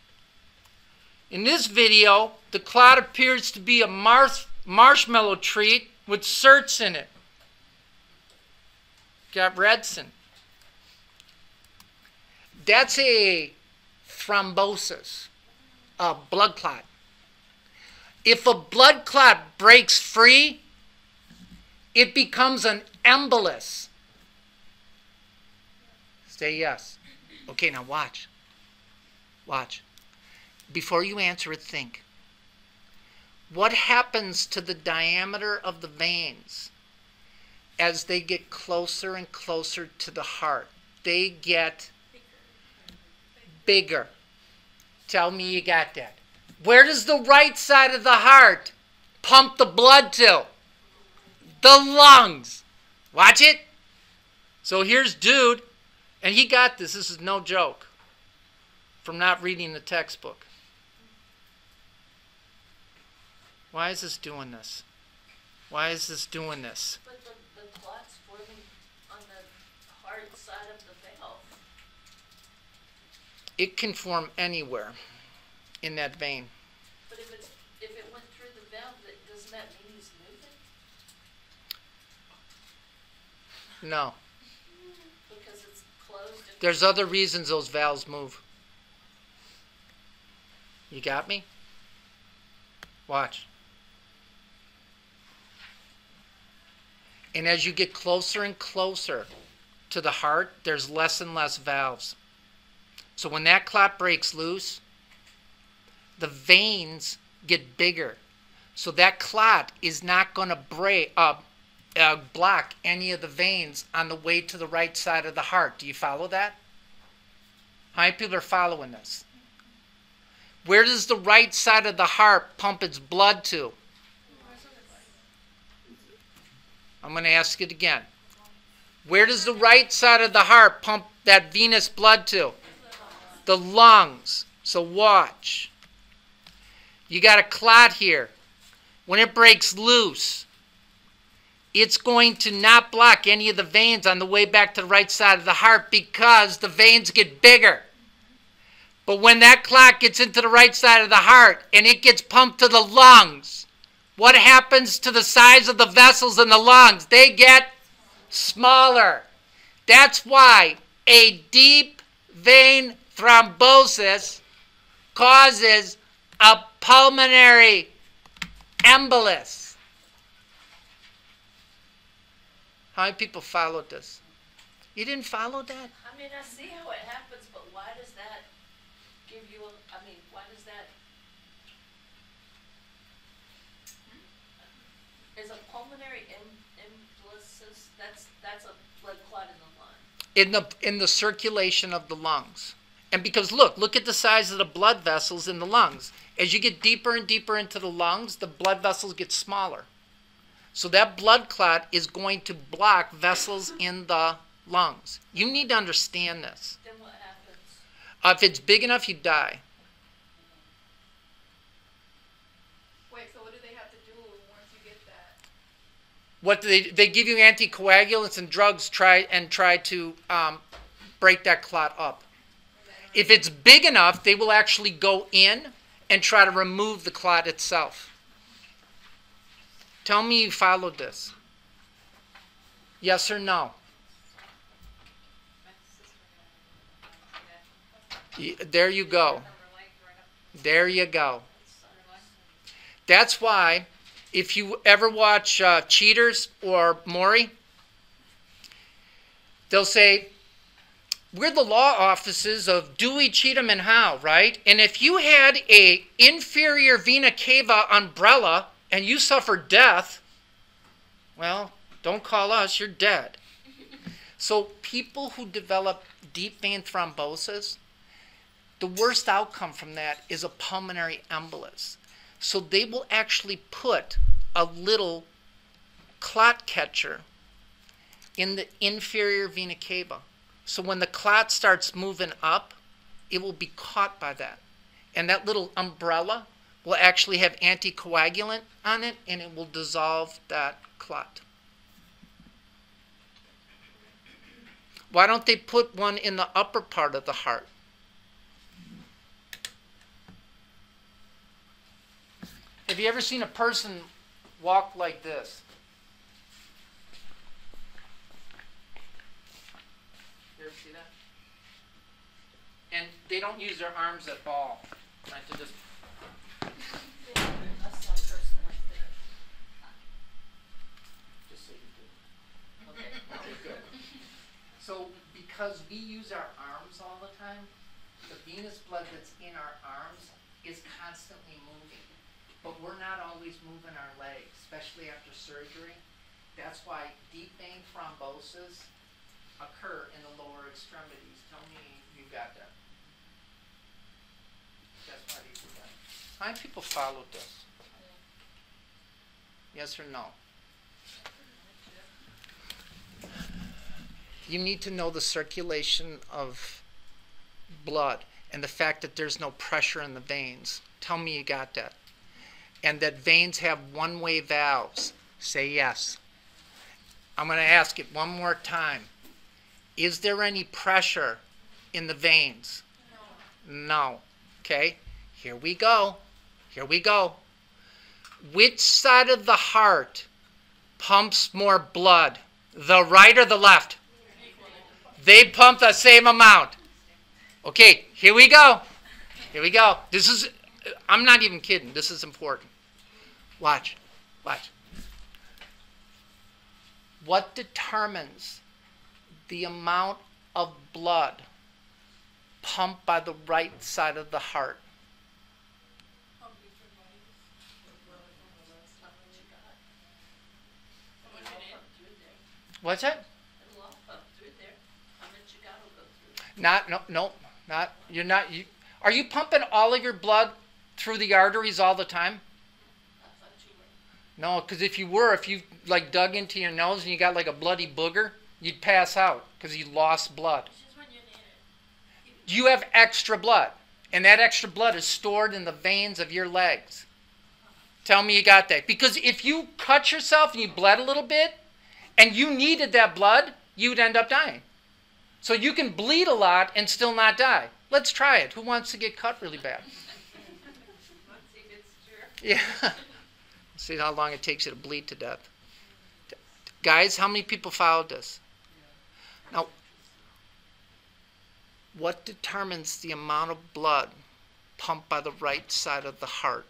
In this video, the clot appears to be a marsh marshmallow treat with certs in it. Got Redson. That's a thrombosis, a blood clot. If a blood clot breaks free, it becomes an embolus. Say yes. Okay, now watch. Watch. Before you answer it, think. What happens to the diameter of the veins as they get closer and closer to the heart? They get bigger. Tell me you got that. Where does the right side of the heart pump the blood to? The lungs. Watch it. So here's dude, and he got this. This is no joke from not reading the textbook. Why is this doing this? Why is this doing this? But the, the clot's forming on the hard side of the It can form anywhere in that vein. But if it's, if it went through the valve, that, doesn't that mean he's moving? No. Because it's closed and. There's other reasons those valves move. You got me? Watch. And as you get closer and closer to the heart, there's less and less valves. So when that clot breaks loose, the veins get bigger. So that clot is not going to break uh, uh, block any of the veins on the way to the right side of the heart. Do you follow that? How many people are following this? Where does the right side of the heart pump its blood to? I'm going to ask it again. Where does the right side of the heart pump that venous blood to? The lungs. So watch. You got a clot here. When it breaks loose, it's going to not block any of the veins on the way back to the right side of the heart because the veins get bigger. But when that clot gets into the right side of the heart and it gets pumped to the lungs, what happens to the size of the vessels in the lungs? They get smaller. That's why a deep vein thrombosis causes a pulmonary embolus. How many people followed this? You didn't follow that? I mean, I see how it happens, but why does that give you, a? I mean, why does that? Is a pulmonary em- embolism, that's, that's a blood clot in the lung. in the in the circulation of the lungs. And because look, look at the size of the blood vessels in the lungs. As you get deeper and deeper into the lungs, the blood vessels get smaller. So that blood clot is going to block vessels in the lungs. You need to understand this. Then what happens? Uh, if it's big enough, you die. Wait, so what do they have to do once you get that? What do they they give you anticoagulants and drugs try and try to um, break that clot up. If it's big enough, they will actually go in and try to remove the clot itself. Tell me you followed this. Yes or no? There you go. There you go. That's why, if you ever watch uh, Cheaters or Maury, they'll say, we're the law offices of Dewey, Cheatham, and Howe, right? And if you had a inferior vena cava umbrella and you suffer death, well, don't call us, you're dead. So people who develop deep vein thrombosis, the worst outcome from that is a pulmonary embolus. So they will actually put a little clot catcher in the inferior vena cava. So when the clot starts moving up, it will be caught by that. And that little umbrella will actually have anticoagulant on it and it will dissolve that clot. Why don't they put one in the upper part of the heart? Have you ever seen a person walk like this? You see that? And they don't use their arms at all. Right, to just I saw a person like that. just so you do. Okay. Okay, good. So because we use our arms all the time, the venous blood that's in our arms is constantly moving. But we're not always moving our legs, especially after surgery. That's why deep vein thrombosis occur in the lower extremities. Tell me you got that. That's why these are done. How many people followed this? Yes or no? You need to know the circulation of blood and the fact that there's no pressure in the veins. Tell me you got that. And that veins have one way valves. Say yes. I'm going to ask it one more time. Is there any pressure in the veins? No. no. Okay? Here we go. Here we go. Which side of the heart pumps more blood? The right or the left? They pump the same amount. Okay, here we go. Here we go. This is, I'm not even kidding. This is important. Watch. Watch. What determines the amount of blood pumped by the right side of the heart? What's that? It'll all pump through there. How much you gotta go through? Not no no not you're not you are you pumping all of your blood through the arteries all the time? I thought you were. No, because if you were, if you like dug into your nose and you got like a bloody booger, you'd pass out because you lost blood. This is when you need it. You have extra blood, and that extra blood is stored in the veins of your legs. Tell me you got that. Because if you cut yourself and you bled a little bit, and you needed that blood, you'd end up dying. So you can bleed a lot and still not die. Let's try it. Who wants to get cut really bad? Let's see if it's true. Yeah. See how long it takes you to bleed to death. Guys, how many people followed this? Now, what determines the amount of blood pumped by the right side of the heart?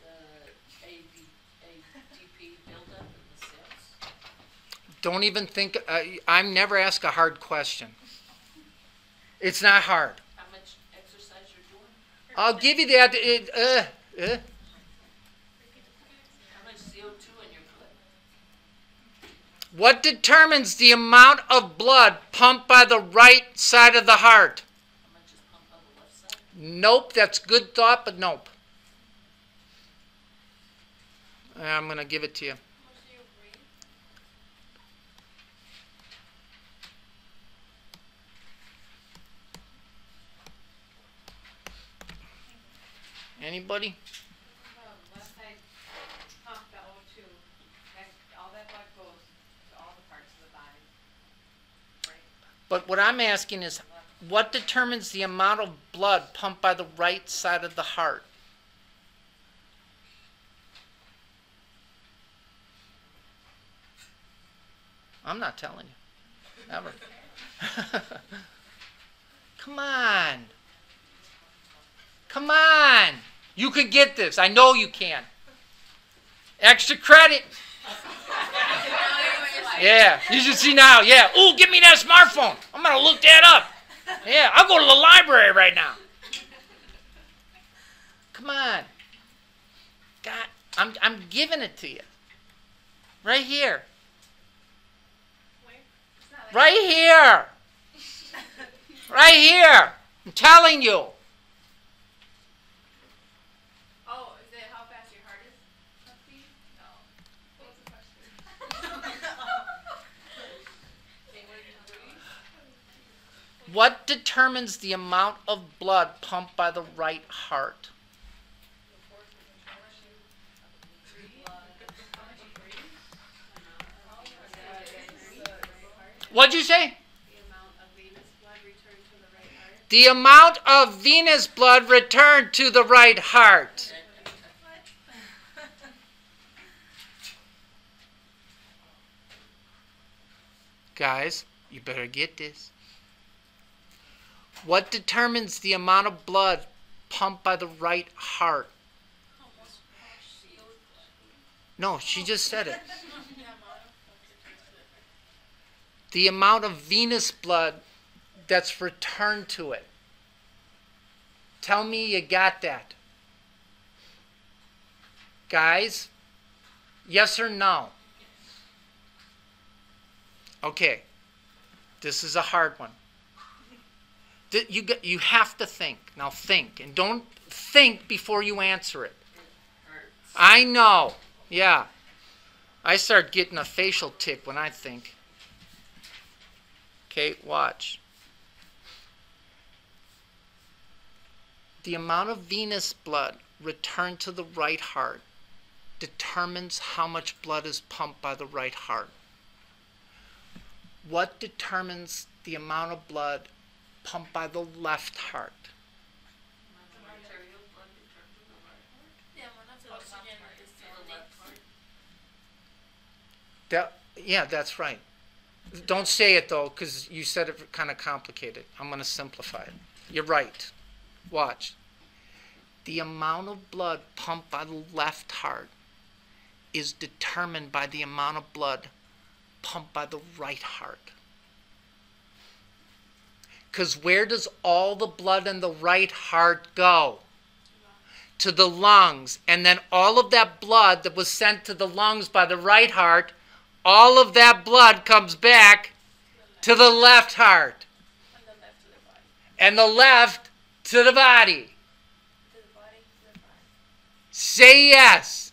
The AV, ADP buildup in the cells. Don't even think, uh, I'm never asked a hard question. It's not hard. How much exercise you're doing? I'll give you that. It, uh, uh. How much CO2 in your blood? What determines the amount of blood pumped by the right side of the heart? How much is pumped on the left side? Nope, that's good thought, but nope. I'm going to give it to you. Anybody? The left side pump the O two, that, all that blood goes to all the parts of the body. Right? But what I'm asking is what determines the amount of blood pumped by the right side of the heart? I'm not telling you. Ever. Come on. Come on. You can get this. I know you can. Extra credit. Yeah, you should see now. Yeah. Ooh, give me that smartphone. I'm gonna look that up. Yeah, I'll go to the library right now. Come on. God, I'm I'm giving it to you. Right here. Right here. Right here. I'm telling you. Oh, is it how fast your heart is pumping? No. What was the question? Okay, where you breathe? What determines the amount of blood pumped by the right heart? What'd you say? The amount of venous blood returned to the right heart. Guys, you better get this. What determines the amount of blood pumped by the right heart? No, she just said it. The amount of venous blood that's returned to it. Tell me you got that. Guys, yes or no? Okay. This is a hard one. You, get, you have to think. Now think. And don't think before you answer it. I know. Yeah. I start getting a facial tick when I think. Okay, watch. The amount of venous blood returned to the right heart determines how much blood is pumped by the right heart. what determines the amount of blood pumped by the left heart? That, yeah, that's right. Don't say it though, because you said it kind of complicated. I'm going to simplify it. You're right. Watch. The amount of blood pumped by the left heart is determined by the amount of blood pumped by the right heart. Because where does all the blood in the right heart go? To the lungs. And then all of that blood that was sent to the lungs by the right heart, all of that blood comes back to the left heart. and the left to the body. Say yes.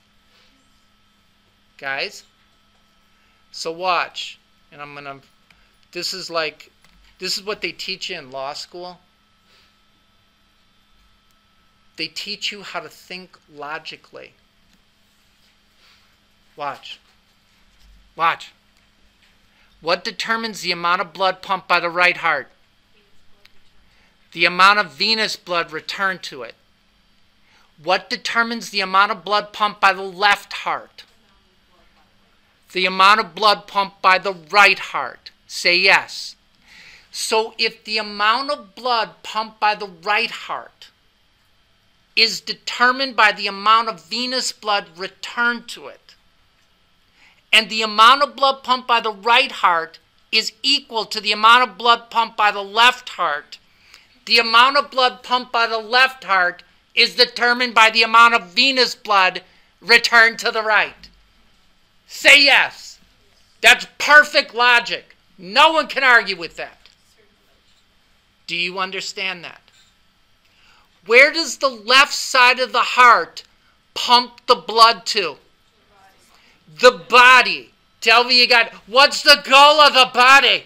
Guys. So watch. And I'm going to this is like this is what they teach you in law school. They teach you how to think logically. Watch. Watch. What determines the amount of blood pumped by the right heart? The amount of venous blood returned to it. What determines the amount of blood pumped by the left heart? The amount of blood pumped by the right heart. Say yes. So if the amount of blood pumped by the right heart is determined by the amount of venous blood returned to it, and the amount of blood pumped by the right heart is equal to the amount of blood pumped by the left heart, the amount of blood pumped by the left heart is determined by the amount of venous blood returned to the right. Say yes. That's perfect logic. No one can argue with that. Do you understand that? Where does the left side of the heart pump the blood to? The body. Tell me you got what's the goal of the body?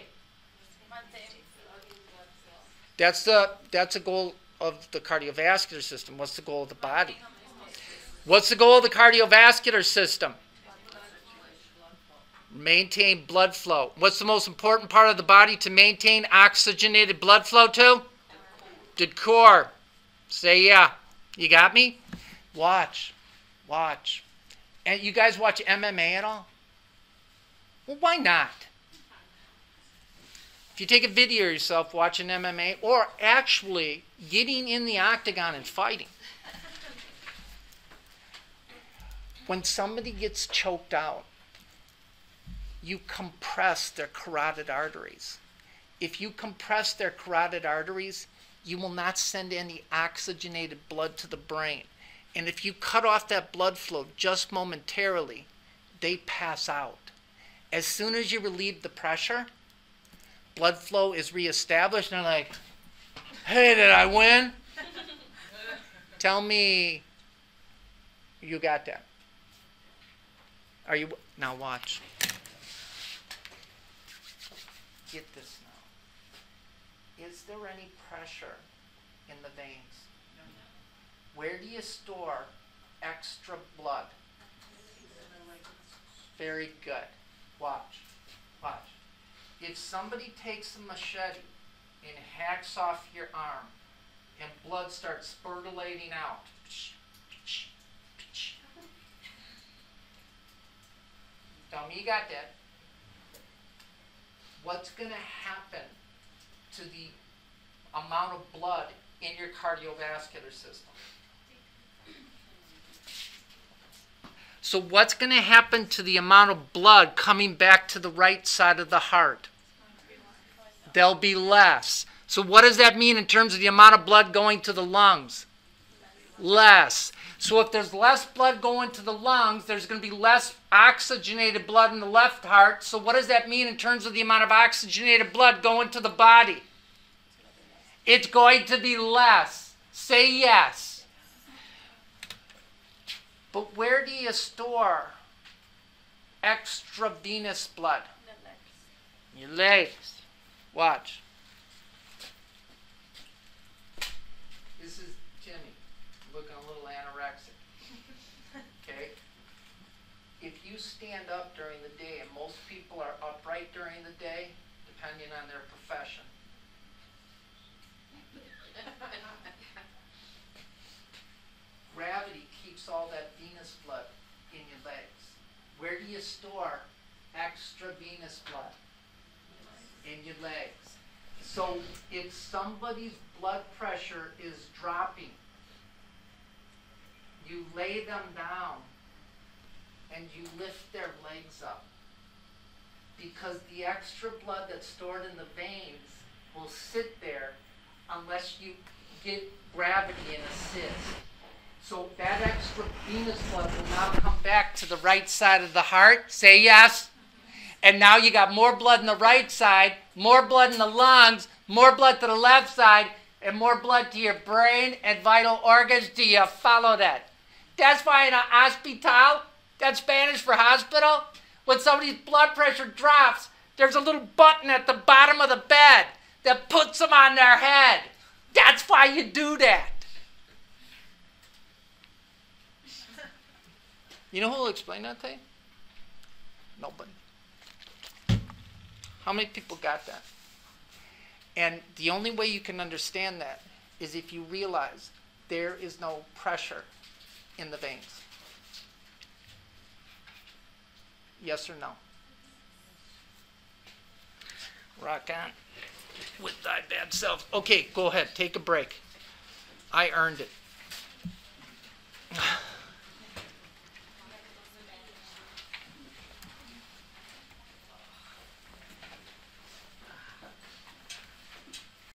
That's the that's the goal of the cardiovascular system. What's the goal of the body? What's the goal of the cardiovascular system? Maintain blood flow. What's the most important part of the body to maintain oxygenated blood flow to? The core. Say yeah. You got me? Watch. Watch. And you guys watch MMA at all? Well, why not? If you take a video of yourself watching MMA or actually getting in the octagon and fighting, when somebody gets choked out, you compress their carotid arteries. If you compress their carotid arteries, you will not send any oxygenated blood to the brain. And if you cut off that blood flow just momentarily, they pass out. As soon as you relieve the pressure, blood flow is reestablished, and they're like, hey, did I win? Tell me you got that. Are you now watch. Get this now. Is there any pressure in the veins? Where do you store extra blood? Very good. Watch. Watch. If somebody takes a machete and hacks off your arm and blood starts spurtulating out, tell me you got that. What's going to happen to the amount of blood in your cardiovascular system? So, what's going to happen to the amount of blood coming back to the right side of the heart? There'll be less. So, what does that mean in terms of the amount of blood going to the lungs? Less. So, if there's less blood going to the lungs, there's going to be less oxygenated blood in the left heart. So, what does that mean in terms of the amount of oxygenated blood going to the body? It's going to be less. Say yes. But where do you store extravenous blood? Your legs. Watch. This is Timmy, looking a little anorexic. Okay? If you stand up during the day, and most people are upright during the day, depending on their profession. Gravity keeps all that venous blood in your legs. Where do you store extra venous blood? In your legs. So if somebody's blood pressure is dropping, you lay them down and you lift their legs up. Because the extra blood that's stored in the veins will sit there unless you get gravity and assist. So that extra venous blood will now come back to the right side of the heart. Say yes. And now you got more blood in the right side, more blood in the lungs, more blood to the left side, and more blood to your brain and vital organs. Do you follow that? That's why in a hospital, that's Spanish for hospital, when somebody's blood pressure drops, there's a little button at the bottom of the bed that puts them on their head. That's why you do that. You know who will explain that to you? Nobody. How many people got that? And the only way you can understand that is if you realize there is no pressure in the veins. Yes or no? Rock on with thy bad self. Okay, go ahead. Take a break. I earned it.